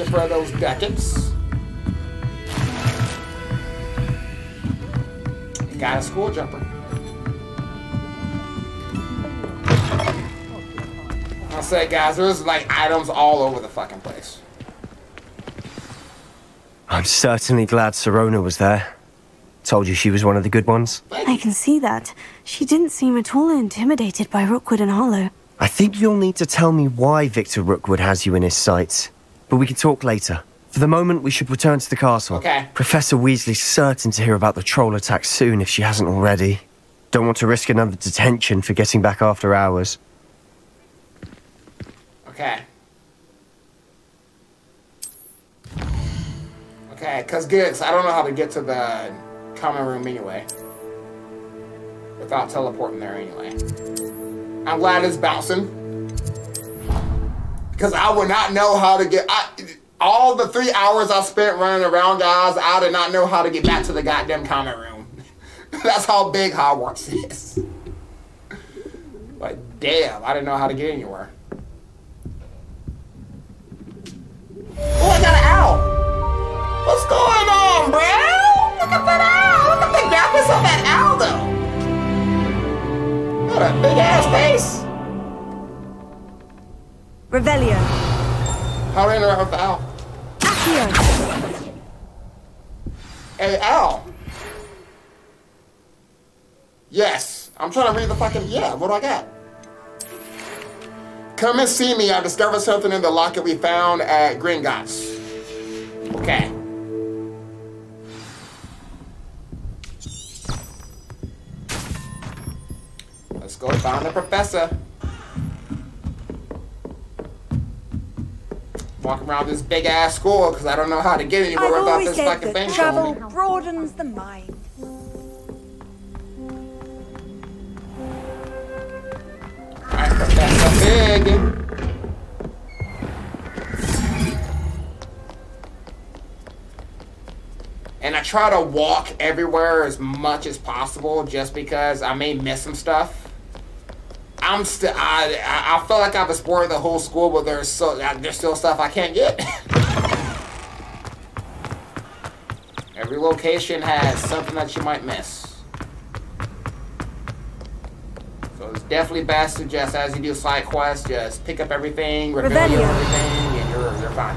Thank you for those ducats. Got a school jumper. I'll say, guys, there's like items all over the fucking place. I'm certainly glad Sirona was there. Told you she was one of the good ones. I can see that. She didn't seem at all intimidated by Rookwood and Harlow. I think you'll need to tell me why Victor Rookwood has you in his sights. But we can talk later. For the moment, we should return to the castle. Okay. Professor Weasley's certain to hear about the troll attack soon if she hasn't already. Don't want to risk another detention for getting back after hours. Okay. Okay, cause good, 'cause I don't know how to get to the common room anyway. Without teleporting there anyway. I'm glad it's bouncing. Cause I would not know how to get I, all the three hours I spent running around, guys, I did not know how to get back to the goddamn comment room. That's how big Hogwarts is. Like, damn, I didn't know how to get anywhere. Oh, I got an owl. What's going on, bro? Look at that owl. Look at the graphics on that owl, though. What a big ass face. Revelio. How do I interact with the? Accio. Hey, owl. Yes. I'm trying to read the fucking. Yeah, what do I got? Come and see me. I discovered something in the locket we found at Gringotts. Okay. Let's go find the professor. Walk around this big ass school because I don't know how to get anywhere I've without this fucking thing travel broadens the mind. Alright, Professor Big. And I try to walk everywhere as much as possible just because I may miss some stuff. I'm still, I, I I feel like I've explored the whole school, but there's so there's still stuff I can't get. Every location has something that you might miss. So it's definitely best to just, as you do side quests, just pick up everything, reveal everything, and you're, you're fine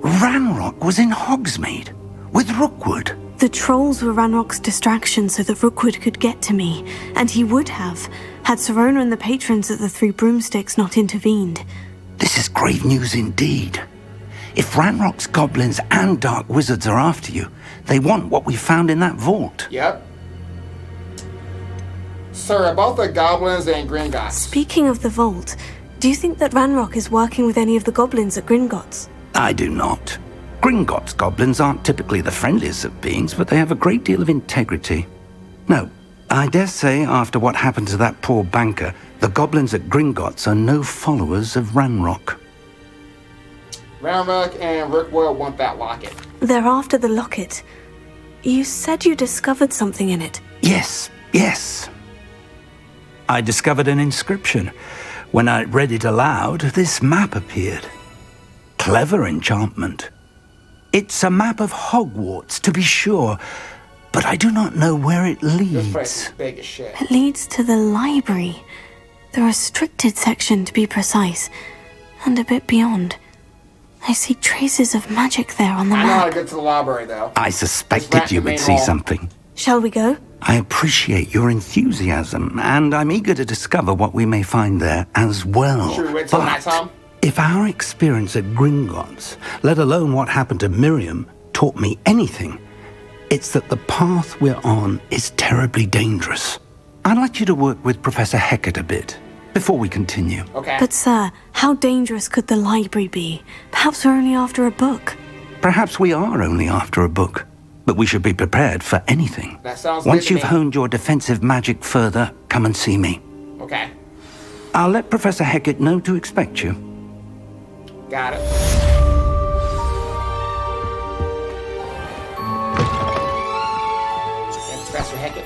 Ranrock was in Hogsmeade with Rookwood. The trolls were Ranrock's distraction so that Rookwood could get to me, and he would have, had Sirona and the patrons at the Three Broomsticks not intervened. This is grave news indeed. If Ranrock's goblins and dark wizards are after you, they want what we found in that vault. Yep. Sir, about the goblins and Gringotts. Speaking of the vault, do you think that Ranrock is working with any of the goblins at Gringotts? I do not. Gringotts goblins aren't typically the friendliest of beings, but they have a great deal of integrity. No, I dare say after what happened to that poor banker, the goblins at Gringotts are no followers of Ranrock. Ranrock and Rookwood want that locket. They're after the locket. You said you discovered something in it. Yes, yes. I discovered an inscription. When I read it aloud, this map appeared. Clever enchantment. It's a map of Hogwarts, to be sure, but I do not know where it leads. place is big as shit. It leads to the library. The restricted section, to be precise, and a bit beyond. I see traces of magic there on the I know how to map. get to the library, though. I suspected you would see something. Shall we go? I appreciate your enthusiasm, and I'm eager to discover what we may find there as well. Should we wait till But nighttime? If our experience at Gringotts, let alone what happened to Miriam, taught me anything, it's that the path we're on is terribly dangerous. I'd like you to work with Professor Hecat a bit before we continue. Okay. But, sir, how dangerous could the library be? Perhaps we're only after a book. Perhaps we are only after a book, but we should be prepared for anything. That sounds good Once to you've me. honed your defensive magic further, come and see me. Okay. I'll let Professor Hecat know to expect you. Got it. And Professor Hecat.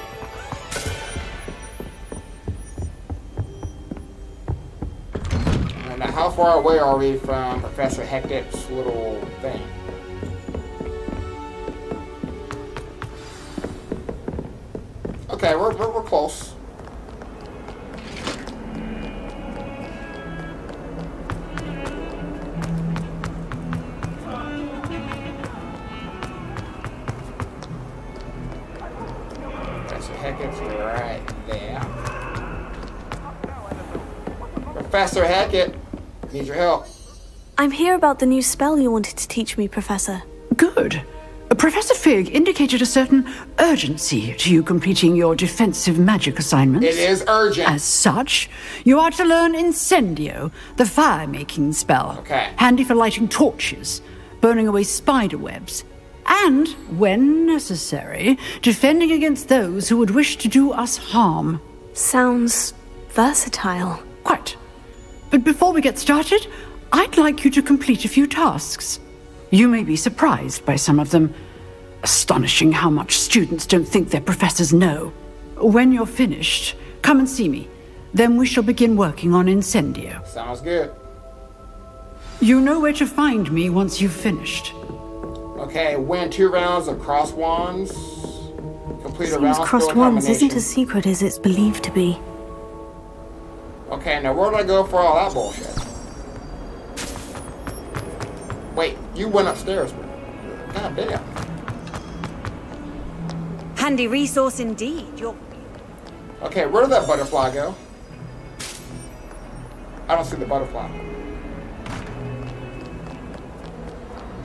And now how far away are we from Professor Hecat's little thing? Okay, we're, we're, we're close. Professor Hecat's right there. Professor Hecat, need your help. I'm here about the new spell you wanted to teach me, Professor. Good. Professor Fig indicated a certain urgency to you completing your defensive magic assignments. It is urgent. As such, you are to learn Incendio, the fire-making spell. Okay. Handy for lighting torches, burning away spider webs, and, when necessary, defending against those who would wish to do us harm. Sounds versatile. Quite. But before we get started, I'd like you to complete a few tasks. You may be surprised by some of them. Astonishing how much students don't think their professors know. When you're finished, come and see me. Then we shall begin working on Incendio. Sounds good. You know where to find me once you've finished. Okay, win two rounds of cross wands. Complete a Seems round crossed skill wands isn't as secret as it's believed to be. Okay, now where do I go for all that bullshit? Wait, you went upstairs. God damn. Handy resource indeed. You're Okay, where did that butterfly go? I don't see the butterfly.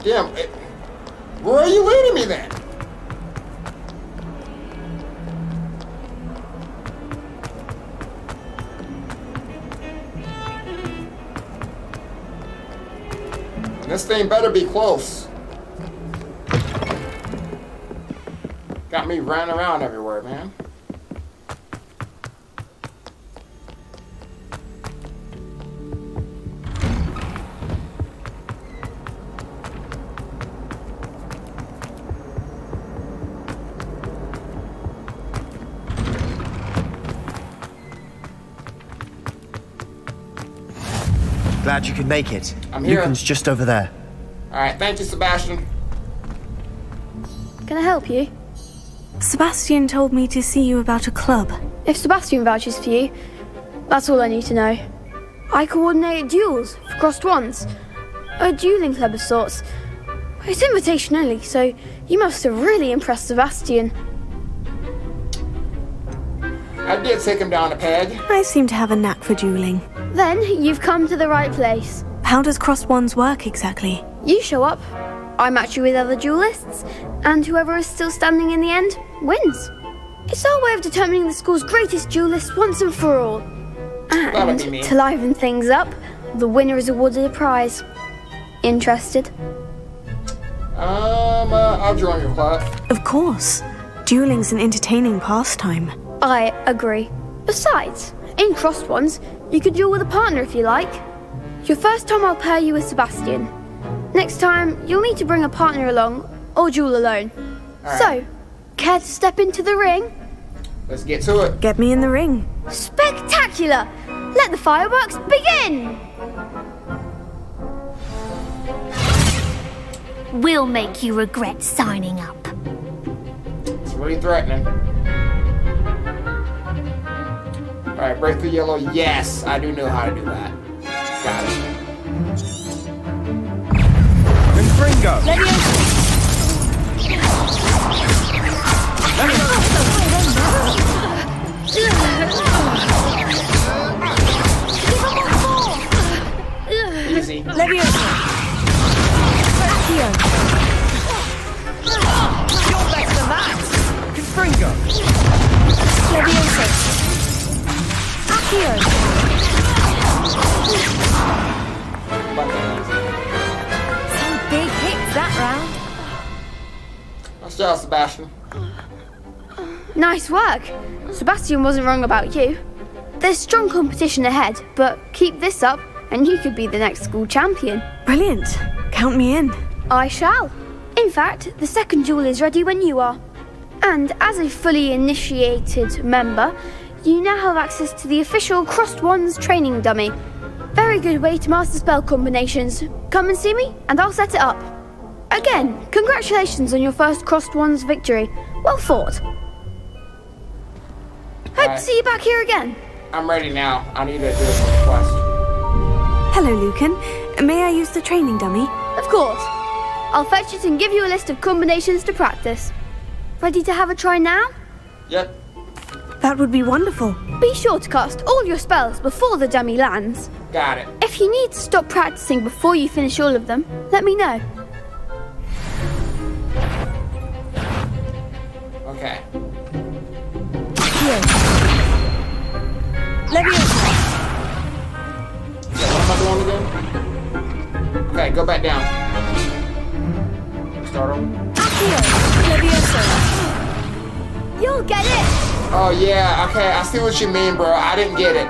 Damn, it, where are you leading me then? This thing better be close. Got me running around everywhere, man. Glad you could make it. I'm here. Lucan's just over there. Alright, thank you, Sebastian. Can I help you? Sebastian told me to see you about a club. If Sebastian vouches for you, that's all I need to know. I coordinate duels for crossed wands. A dueling club of sorts. It's invitation only, so you must have really impressed Sebastian. I did take him down a peg. I seem to have a knack for dueling. Then you've come to the right place. How does crossed wands work exactly? You show up, I match you with other duelists, and whoever is still standing in the end wins. It's our way of determining the school's greatest duelist once and for all. And to liven things up, the winner is awarded a prize. Interested? Um, uh, I'll join your club. Of course. Dueling's an entertaining pastime. I agree. Besides, in crossed wands, you could duel with a partner if you like. Your first time I'll pair you with Sebastian. Next time, you'll need to bring a partner along or duel alone. So, care to step into the ring? Let's get to it. Get me in the ring. Spectacular! Let the fireworks begin! We'll make you regret signing up. It's really threatening. Alright, break through yellow. Yes, I do know how to do that. Got it. Confringo! Easy. Leviosa! Accio! You're better than that! Confringo! Leviosa! Accio! Some big hits that round. Nice job, Sebastian. Nice work. Sebastian wasn't wrong about you. There's strong competition ahead, but keep this up and you could be the next school champion. Brilliant. Count me in. I shall. In fact, the second duel is ready when you are. And as a fully initiated member, you now have access to the official Crossed Wands training dummy. Very good way to master spell combinations. Come and see me, and I'll set it up. Again, congratulations on your first Crossed Wands victory. Well fought. Hope to see you back here again. I'm ready now. I need to do a quest. Hello, Lucan. May I use the training dummy? Of course. I'll fetch it and give you a list of combinations to practice. Ready to have a try now? Yep. That would be wonderful. Be sure to cast all your spells before the dummy lands. Got it. If you need to stop practicing before you finish all of them, let me know. Okay. Leviosa! So what am I doing again? Okay, go back down. Start over. Accio! Leviosa! You'll get it! Oh yeah, okay, I see what you mean, bro. I didn't get it.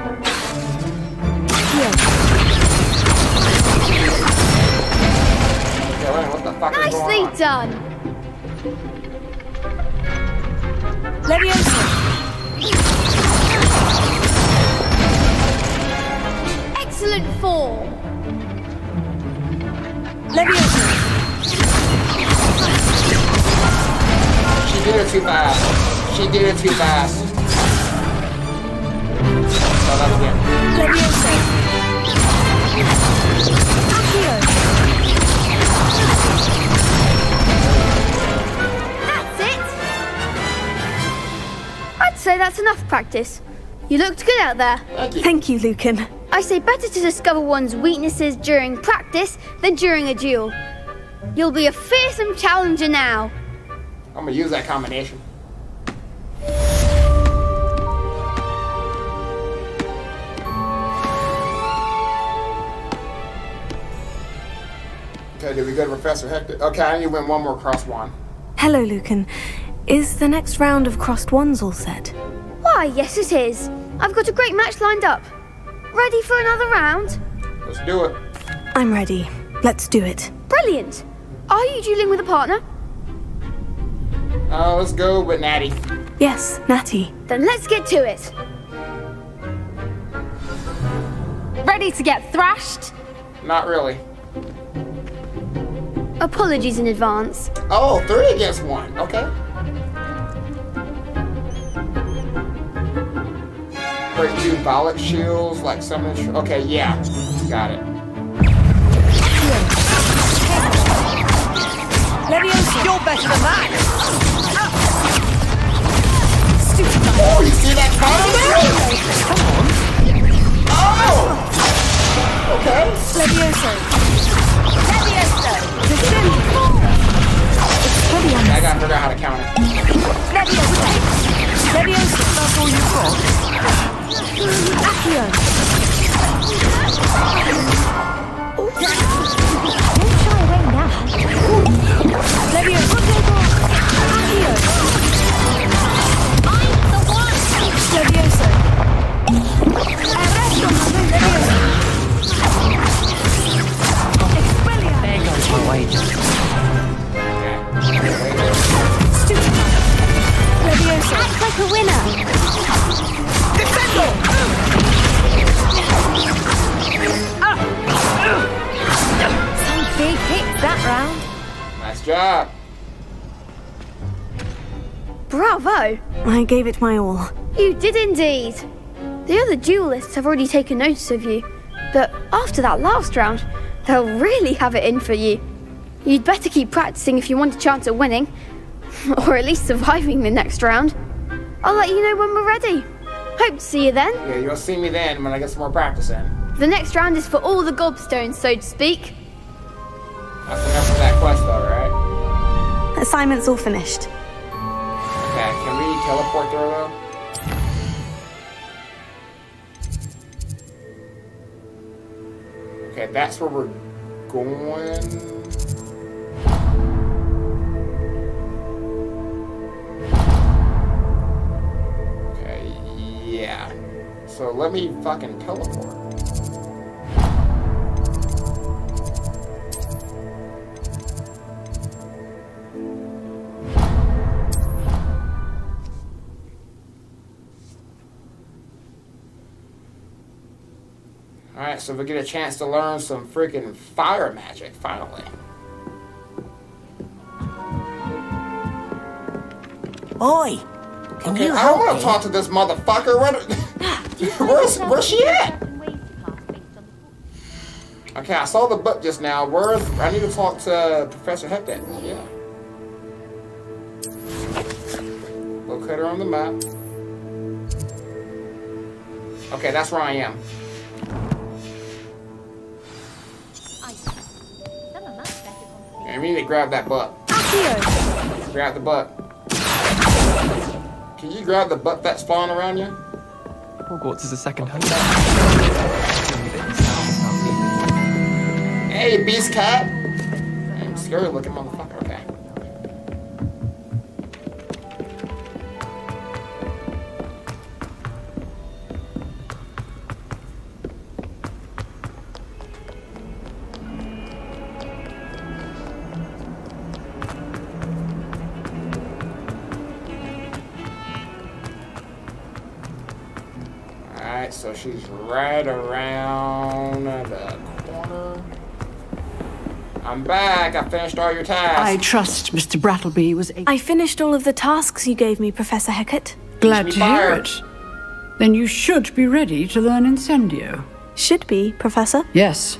Okay, wait, what the fuck is going Nicely on? done! Leviosa! Excellent form! Leviosa! She did it too fast. She did it too fast. Start that again. Leviosa! Accio! That's it! I'd say that's enough practice. You looked good out there. Thank you, Lucan. I say better to discover one's weaknesses during practice than during a duel. You'll be a fearsome challenger now. I'm gonna use that combination. Okay, did we go to Professor Hecat? Okay, I need to win one more cross one. Hello, Lucan. Is the next round of crossed wands all set? Why, yes, it is. I've got a great match lined up. Ready for another round? Let's do it. I'm ready. Let's do it. Brilliant. Are you dueling with a partner? Uh, let's go with Natty. Yes, Natty. Then let's get to it. Ready to get thrashed? Not really. Apologies in advance. Oh, three against one. Okay. Break two violet shields, like some of the. Okay, yeah. Got it. Leviosa. You're better than that! Oh, you see that combo there? Come on. Oh! Okay. Leviosa. Leviosa. Okay, I gotta figure out how to count it. Leviosa. Leviosa. That's all you've got. Don't shy away now. Leviosa. Accio. Act like a winner. Some big hits that round. Nice job. Bravo! I gave it my all. You did indeed. The other duelists have already taken notice of you, but after that last round, they'll really have it in for you. You'd better keep practicing if you want a chance at winning, or at least surviving the next round. I'll let you know when we're ready. Hope to see you then. Yeah, you'll see me then when I get some more practice in. The next round is for all the gobstones, so to speak. That's enough for that quest, though, right? Assignment's all finished. Okay, can we teleport there, though? Okay, that's where we're going. Yeah. So let me fucking teleport. Alright, so we get a chance to learn some freaking fire magic, finally. Oi! Can Okay, you I help don't want to talk to this motherfucker. Where, where's, where's she at? Okay, I saw the book just now. Where's I need to talk to Professor Hecat. Yeah. Locate her on the map. Okay, that's where I am. I need to grab that butt. Grab the butt. Can you grab the butt that's falling around you? Hogwarts is a second home. Hey, beast cat. I'm scary looking motherfucker. So she's right around the corner. I'm back. I finished all your tasks. I trust Mr. Brattleby was able. I finished all of the tasks you gave me, Professor Hecat. Glad to hear it. Then you should be ready to learn Incendio. Should be, Professor. Yes.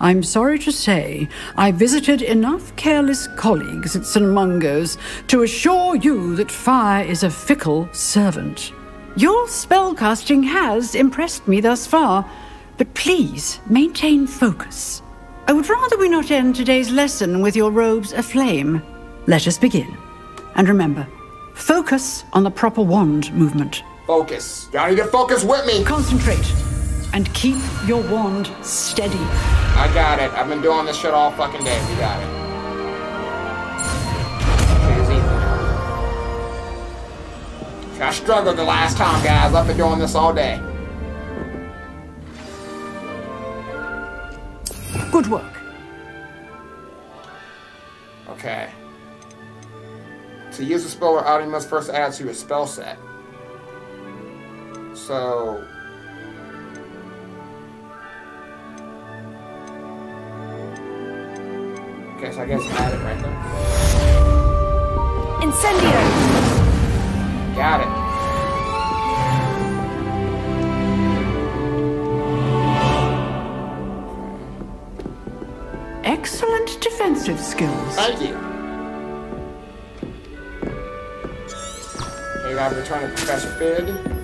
I'm sorry to say, I visited enough careless colleagues at St. Mungo's to assure you that fire is a fickle servant. Your spellcasting has impressed me thus far, but please maintain focus. I would rather we not end today's lesson with your robes aflame. Let us begin. And remember, focus on the proper wand movement. Focus. Y'all need to focus with me. Concentrate. And keep your wand steady. I got it. I've been doing this shit all fucking day. We got it. I struggled the last time, guys. I've been doing this all day. Good work. Okay. To use a spell or item, you must first add to your spell set. So. Okay, so I guess had it right there. Incendio! Got it. Excellent defensive skills. Thank you. Here you got returning Professor Fig.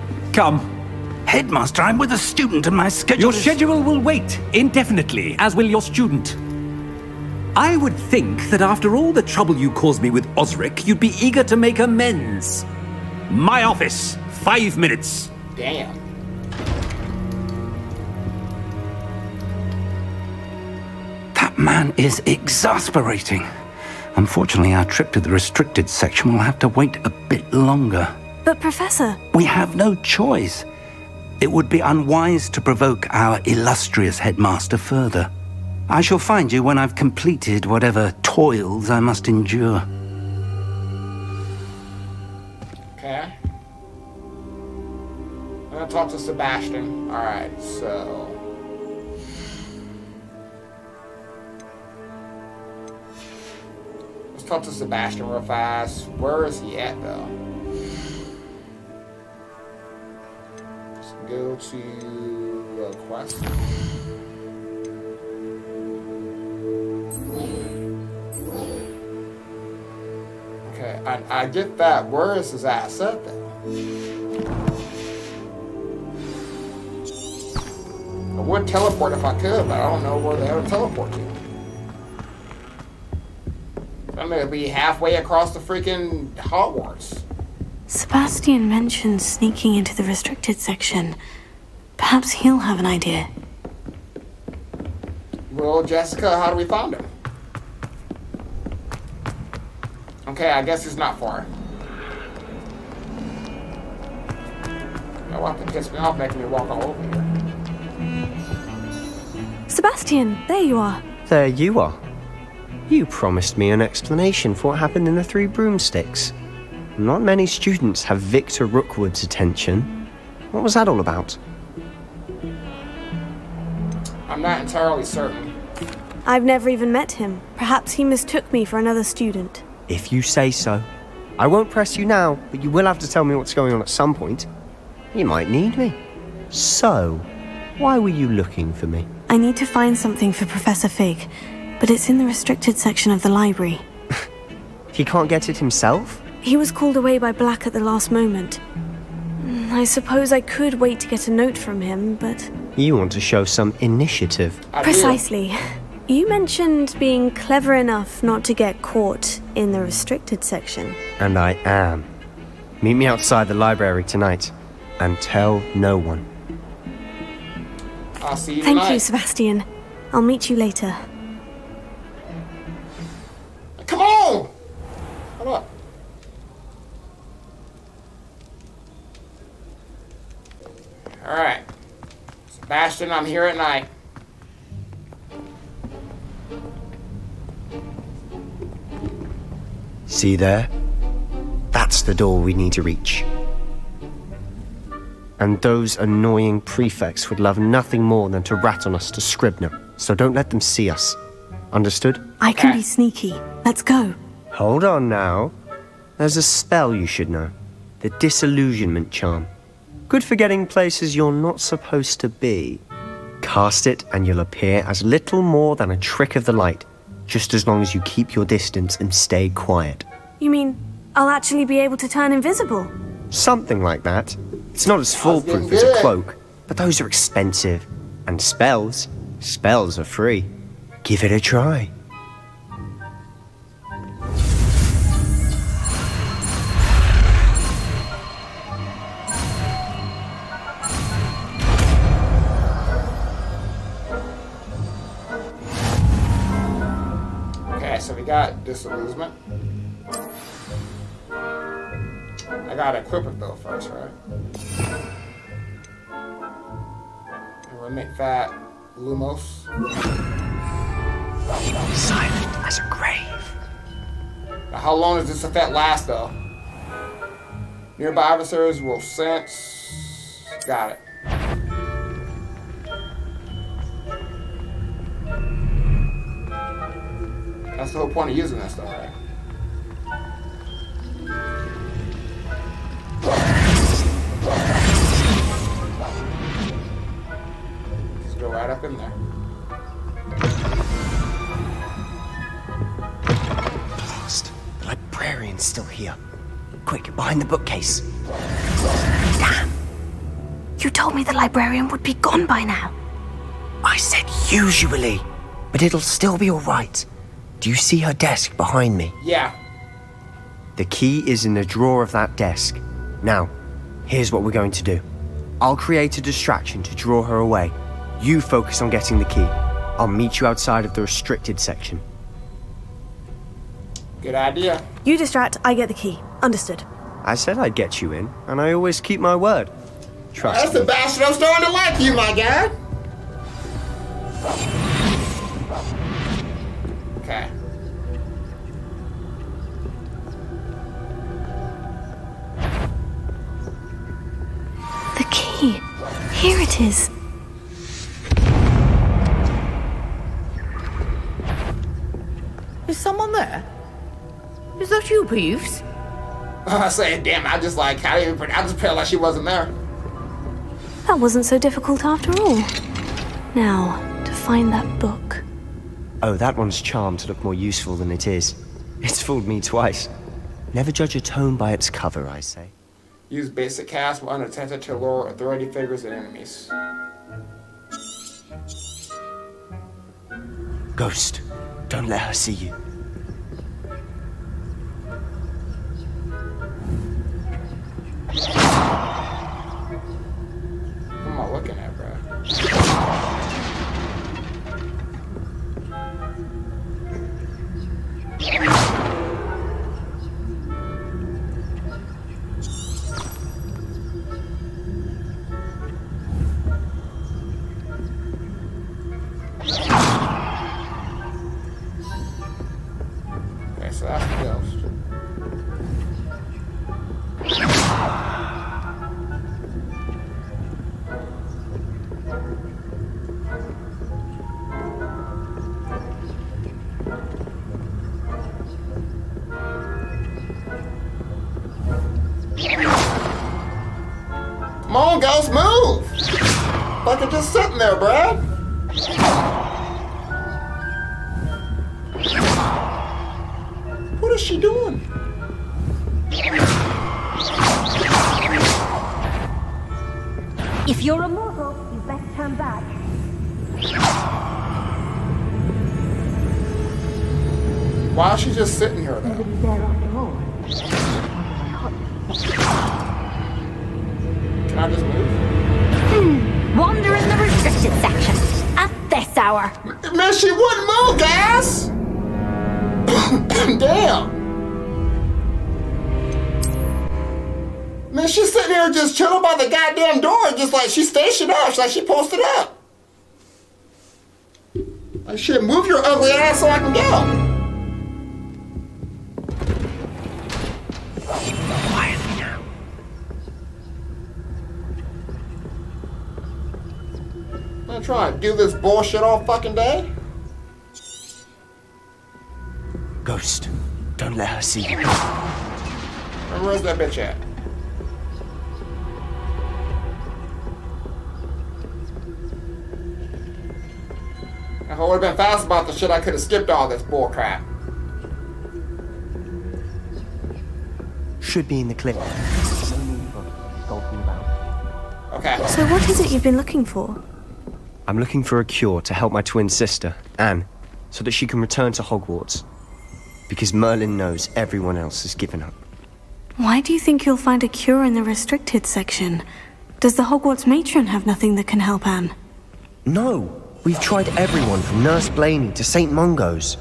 Come. Headmaster, I'm with a student and my schedule Your is- schedule will wait indefinitely, as will your student. I would think that after all the trouble you caused me with Osric, you'd be eager to make amends. My office, five minutes. Damn. That man is exasperating. Unfortunately, our trip to the restricted section will have to wait a bit longer. But, Professor, We have no choice. It would be unwise to provoke our illustrious headmaster further. I shall find you when I've completed whatever toils I must endure. Okay. I'm gonna talk to Sebastian. Alright, so. Let's talk to Sebastian real fast. Where is he at, though? Go to uh, quest. Okay, I, I get that. Where is his asset, though? I would teleport if I could, but I don't know where the hell to teleport to. I'm gonna be halfway across the freaking Hogwarts. Sebastian mentioned sneaking into the restricted section. Perhaps he'll have an idea. Well, Jessica, how do we find him? Okay, I guess he's not far. Y'all have to piss me off making me walk all over here. Sebastian, there you are. There you are. You promised me an explanation for what happened in the Three Broomsticks. Not many students have Victor Rookwood's attention. What was that all about? I'm not entirely certain. I've never even met him. Perhaps he mistook me for another student. If you say so. I won't press you now, but you will have to tell me what's going on at some point. You might need me. So, why were you looking for me? I need to find something for Professor Fig, but it's in the restricted section of the library. He can't get it himself? He was called away by Black at the last moment. I suppose I could wait to get a note from him, but. You want to show some initiative. Precisely. You mentioned being clever enough not to get caught in the restricted section. And I am. Meet me outside the library tonight. And tell no one. I'll see you Thank tonight. you, Sebastian. I'll meet you later. Come on! Hold up. Alright. Sebastian, I'm here at night. See there? That's the door we need to reach. And those annoying prefects would love nothing more than to rat on us to Scribner, so don't let them see us. Understood? I can be sneaky. Let's go. Hold on now. There's a spell you should know the disillusionment charm. Good for getting places you're not supposed to be. Cast it, and you'll appear as little more than a trick of the light, just as long as you keep your distance and stay quiet. You mean I'll actually be able to turn invisible? Something like that. It's not as foolproof as a cloak, but those are expensive. And spells, spells are free. Give it a try. Disillusionment. I gotta equip it though first, right? And Remake that Lumos. Silent as a grave. Now, how long does this effect last though? Nearby adversaries will sense. Got it. That's the whole point of using that stuff, right? Just go right up in there. Lost. The librarian's still here. Quick, behind the bookcase. Damn! You told me the librarian would be gone by now. I said usually, but it'll still be alright. Do you see her desk behind me? Yeah. The key is in the drawer of that desk. Now, here's what we're going to do. I'll create a distraction to draw her away. You focus on getting the key. I'll meet you outside of the restricted section. Good idea. You distract, I get the key. Understood. I said I'd get you in, and I always keep my word. Trust That's me. the bastard I'm starting to like you, my guy. Okay. The key. Here it is. Is someone there? Is that you, Peeves? I say, damn, I just like, I didn't even, I just felt like she wasn't there. That wasn't so difficult after all. Now, to find that book. Oh, that one's charmed to look more useful than it is. It's fooled me twice. Never judge a tome by its cover, I say. Use basic cast when unattended to lure authority figures and enemies. Ghost, don't let her see you. What am I looking at, bro? Okay, Fucking just sitting there, Brad. What is she doing? If you're a mortal, you best turn back. Why is she just sitting here? Nobody's there after all. Can I just move? Man, she wouldn't move, guys! Damn! Man, she's sitting there just chilling by the goddamn door, just like she's stationed up, like she posted up. Like, shit, move your ugly ass so I can go. I'm try and do this bullshit all fucking day. Ghost, don't let her see you. And where's that bitch at? I I would have been fast about the shit, I could have skipped all this bull crap. Should be in the clip. Okay. So, what is it you've been looking for? I'm looking for a cure to help my twin sister, Anne, so that she can return to Hogwarts. Because Merlin knows everyone else has given up. Why do you think you'll find a cure in the restricted section? Does the Hogwarts matron have nothing that can help Anne? No, we've tried everyone from Nurse Blainey to St. Mungo's.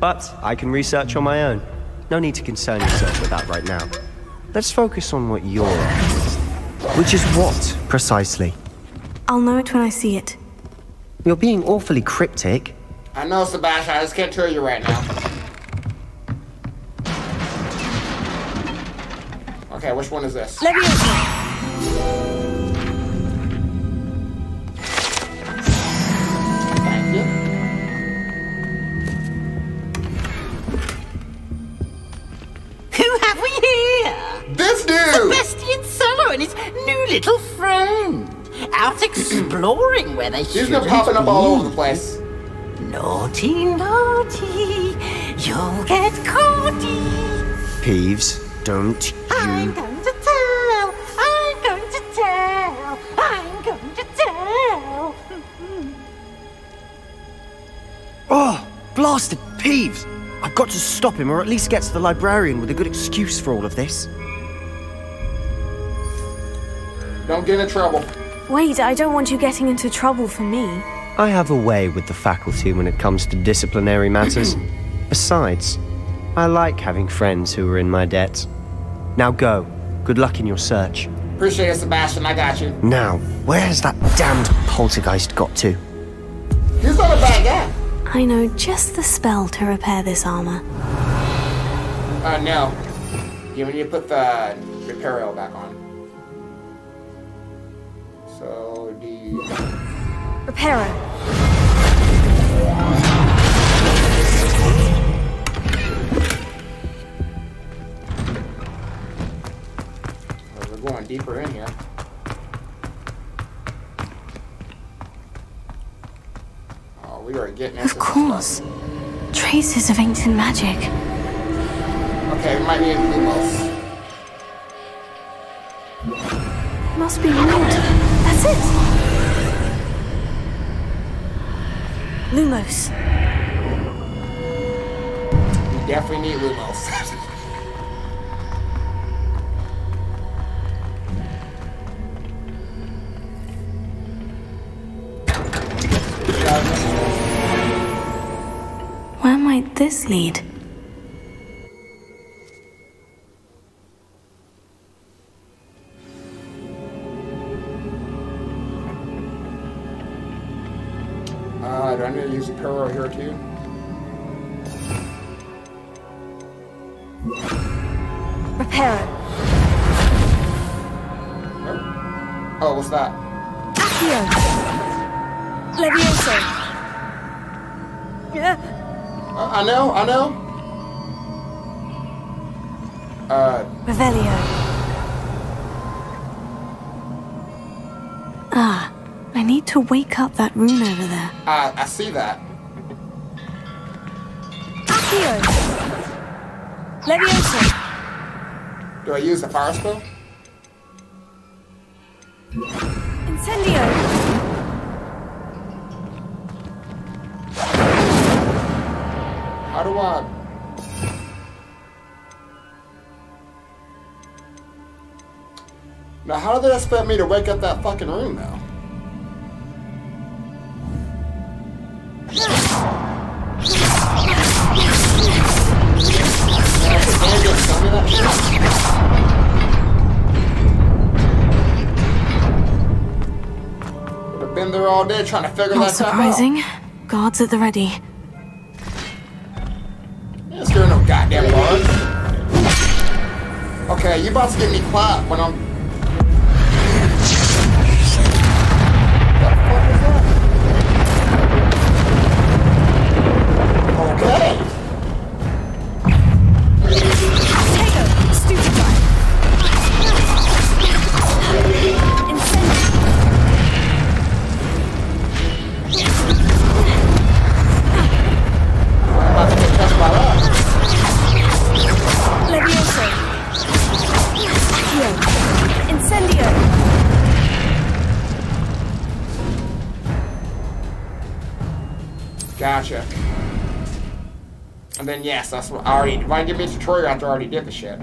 But I can research on my own. No need to concern yourself with that right now. Let's focus on what you're after. Which is what, precisely? I'll know it when I see it. You're being awfully cryptic. I know, Sebastian, I just can't tell you right now. Okay, which one is this? Thank you. Who have we here? This dude! Sebastian Sallow and his new little friend. Out exploring where they He's shouldn't been popping up all over the place. Naughty, naughty, you'll get caughty. Peeves, don't you... I'm going to tell, I'm going to tell, I'm going to tell. Oh, blasted Peeves! I've got to stop him or at least get to the librarian with a good excuse for all of this. Don't get in trouble. Wait, I don't want you getting into trouble for me. I have a way with the faculty when it comes to disciplinary matters. Besides, I like having friends who are in my debt. Now go. Good luck in your search. Appreciate it, Sebastian. I got you. Now, where has that damned poltergeist got to? He's not a bad guy. I know just the spell to repair this armor. Uh, no. You need to put the repair rail back on. So, do you... Reparo. Oh, we're going deeper in here. Oh, we are getting Of course. Traces of ancient magic. Okay, we might need Lumos. Must be wood. It. Lumos. We definitely need Lumos. Where might this lead? Do I need to use a here too? Reparo. Oh, what's that? Accio. Levioso. Yeah. Uh, I know, I know. Uh, Revelio. Ah, I need to wake up that rune over there. I, I see that. Accio. Levioso. Do I use the fire spell? Incendio. How do I... Now, how did they expect me to wake up that fucking room now? Would have been there all day trying to figure Not that stuff out. surprising. Guards at the ready. Ain't scaring no goddamn guards. Okay, you about to get me clapped when I'm. That's what I already. Why give me a tutorial after I already did the shit?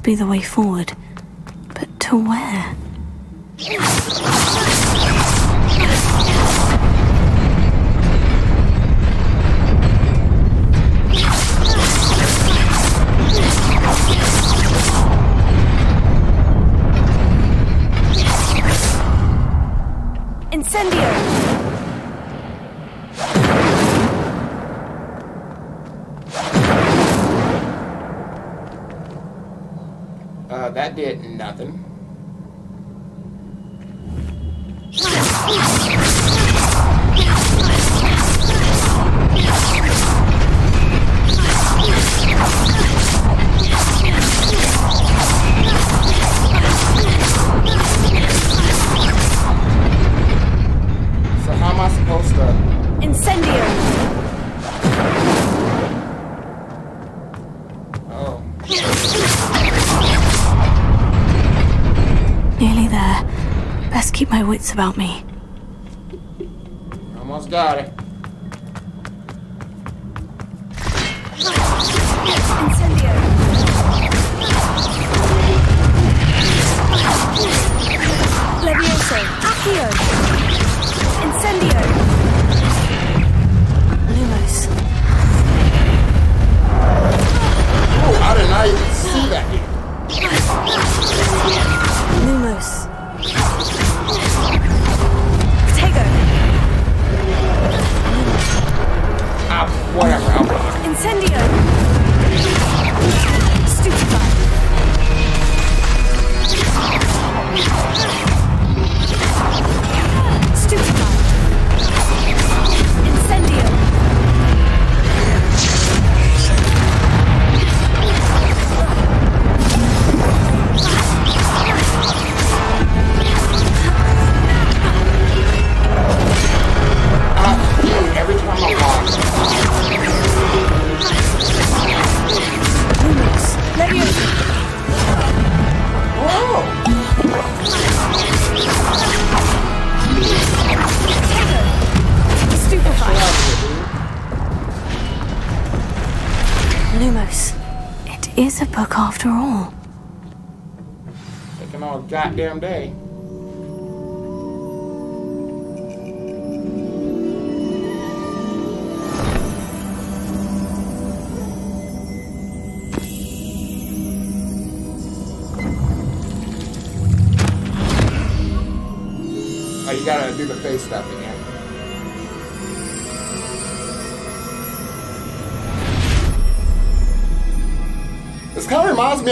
Must be the way forward. Wits about me. Almost got it.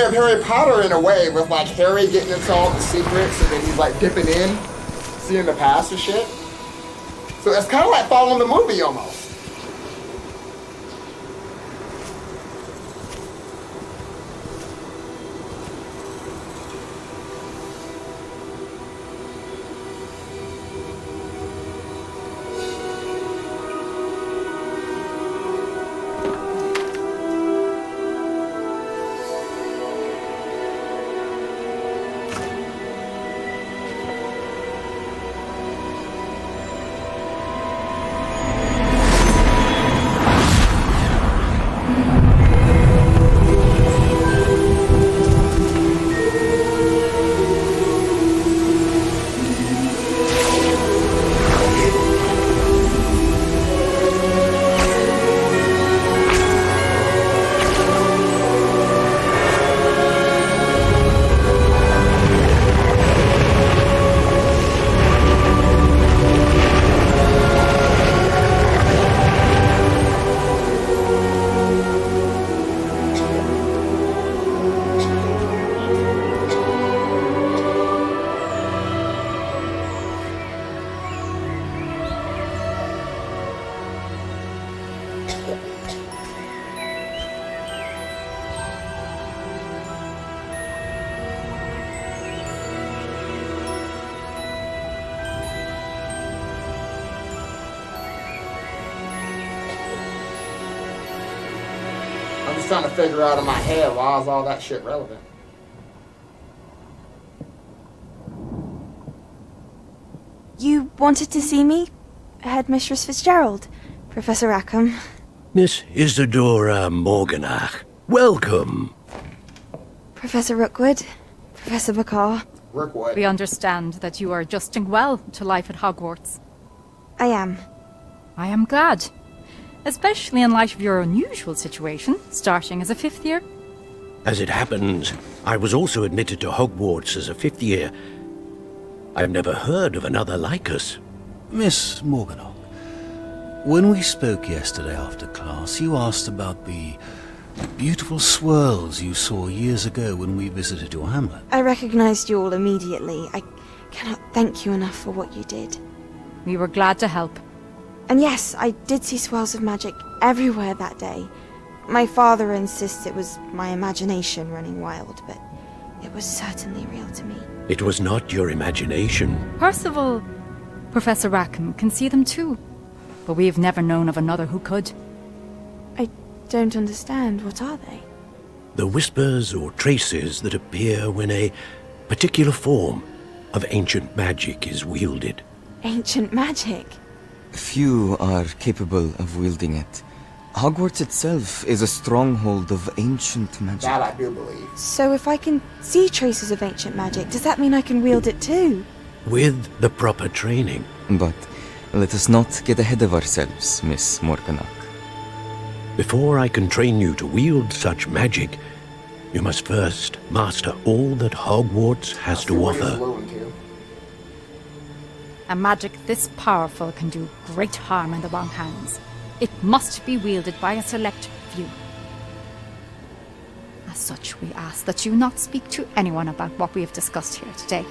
Of Harry Potter in a way, with like Harry getting into all the secrets and then he's like dipping in, seeing the past and shit. So it's kind of like following the movie almost. Figure out in my head why is all that shit relevant. You wanted to see me? Headmistress Fitzgerald, Professor Rackham. Miss Isidora Morganach, welcome. Professor Rookwood, Professor Bakar. Rookwood. We understand that you are adjusting well to life at Hogwarts. I am. I am glad. Especially in light of your unusual situation, starting as a fifth year. As it happens, I was also admitted to Hogwarts as a fifth year. I've never heard of another like us. Miss Morganach, when we spoke yesterday after class, you asked about the beautiful swirls you saw years ago when we visited your hamlet. I recognized you all immediately. I cannot thank you enough for what you did. We were glad to help. And yes, I did see swirls of magic everywhere that day. My father insists it was my imagination running wild, but it was certainly real to me. It was not your imagination. Percival, Professor Rackham can see them too. But we have never known of another who could. I don't understand. What are they? The whispers or traces that appear when a particular form of ancient magic is wielded. Ancient magic? Few are capable of wielding it. Hogwarts itself is a stronghold of ancient magic. That I do believe. So if I can see traces of ancient magic, does that mean I can wield it too? With the proper training. But let us not get ahead of ourselves, Miss Morganach. Before I can train you to wield such magic, you must first master all that Hogwarts has to offer. A magic this powerful can do great harm in the wrong hands. It must be wielded by a select few. As such, we ask that you not speak to anyone about what we have discussed here today.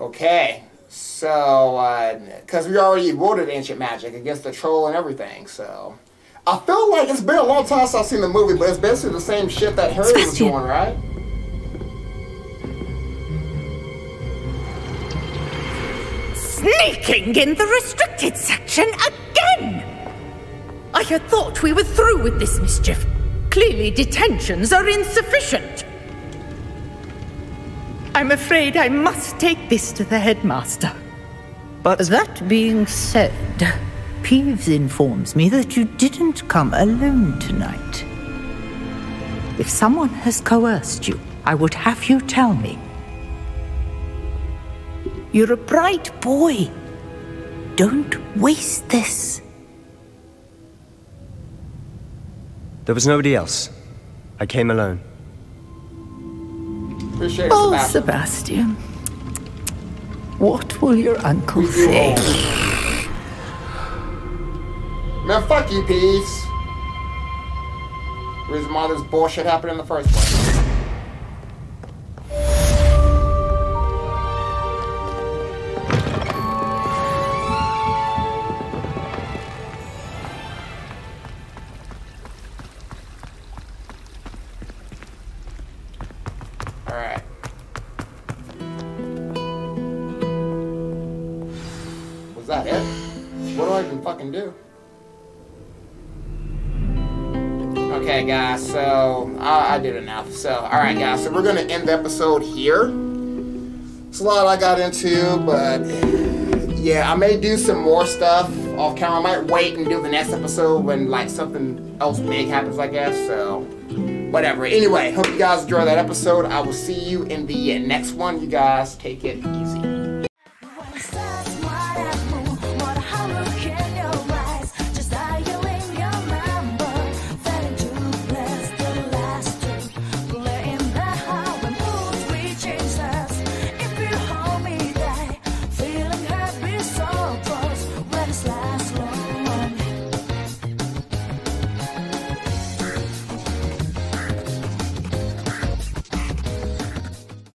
Okay, so, uh, because we already voted Ancient Magic against the troll and everything, so. I feel like it's been a long time since I've seen the movie, but it's basically the same shit that Harry was Sebastian. doing, right? Sneaking in the restricted section again! I had thought we were through with this mischief. Clearly, detentions are insufficient. I'm afraid I must take this to the headmaster. But that being said, Peeves informs me that you didn't come alone tonight. If someone has coerced you, I would have you tell me. You're a bright boy. Don't waste this. There was nobody else. I came alone. Appreciate it, Oh, Sebastian. Sebastian. What will your uncle say? Man, fuck you, Peeves. Reason why this bullshit happened in the first place. Did enough. So, alright, guys, so we're gonna end the episode here. It's a lot I got into, but yeah, I may do some more stuff off camera. I might wait and do the next episode when like something else big happens, I guess. So, whatever. Anyway, hope you guys enjoy that episode. I will see you in the next one. You guys take it easy.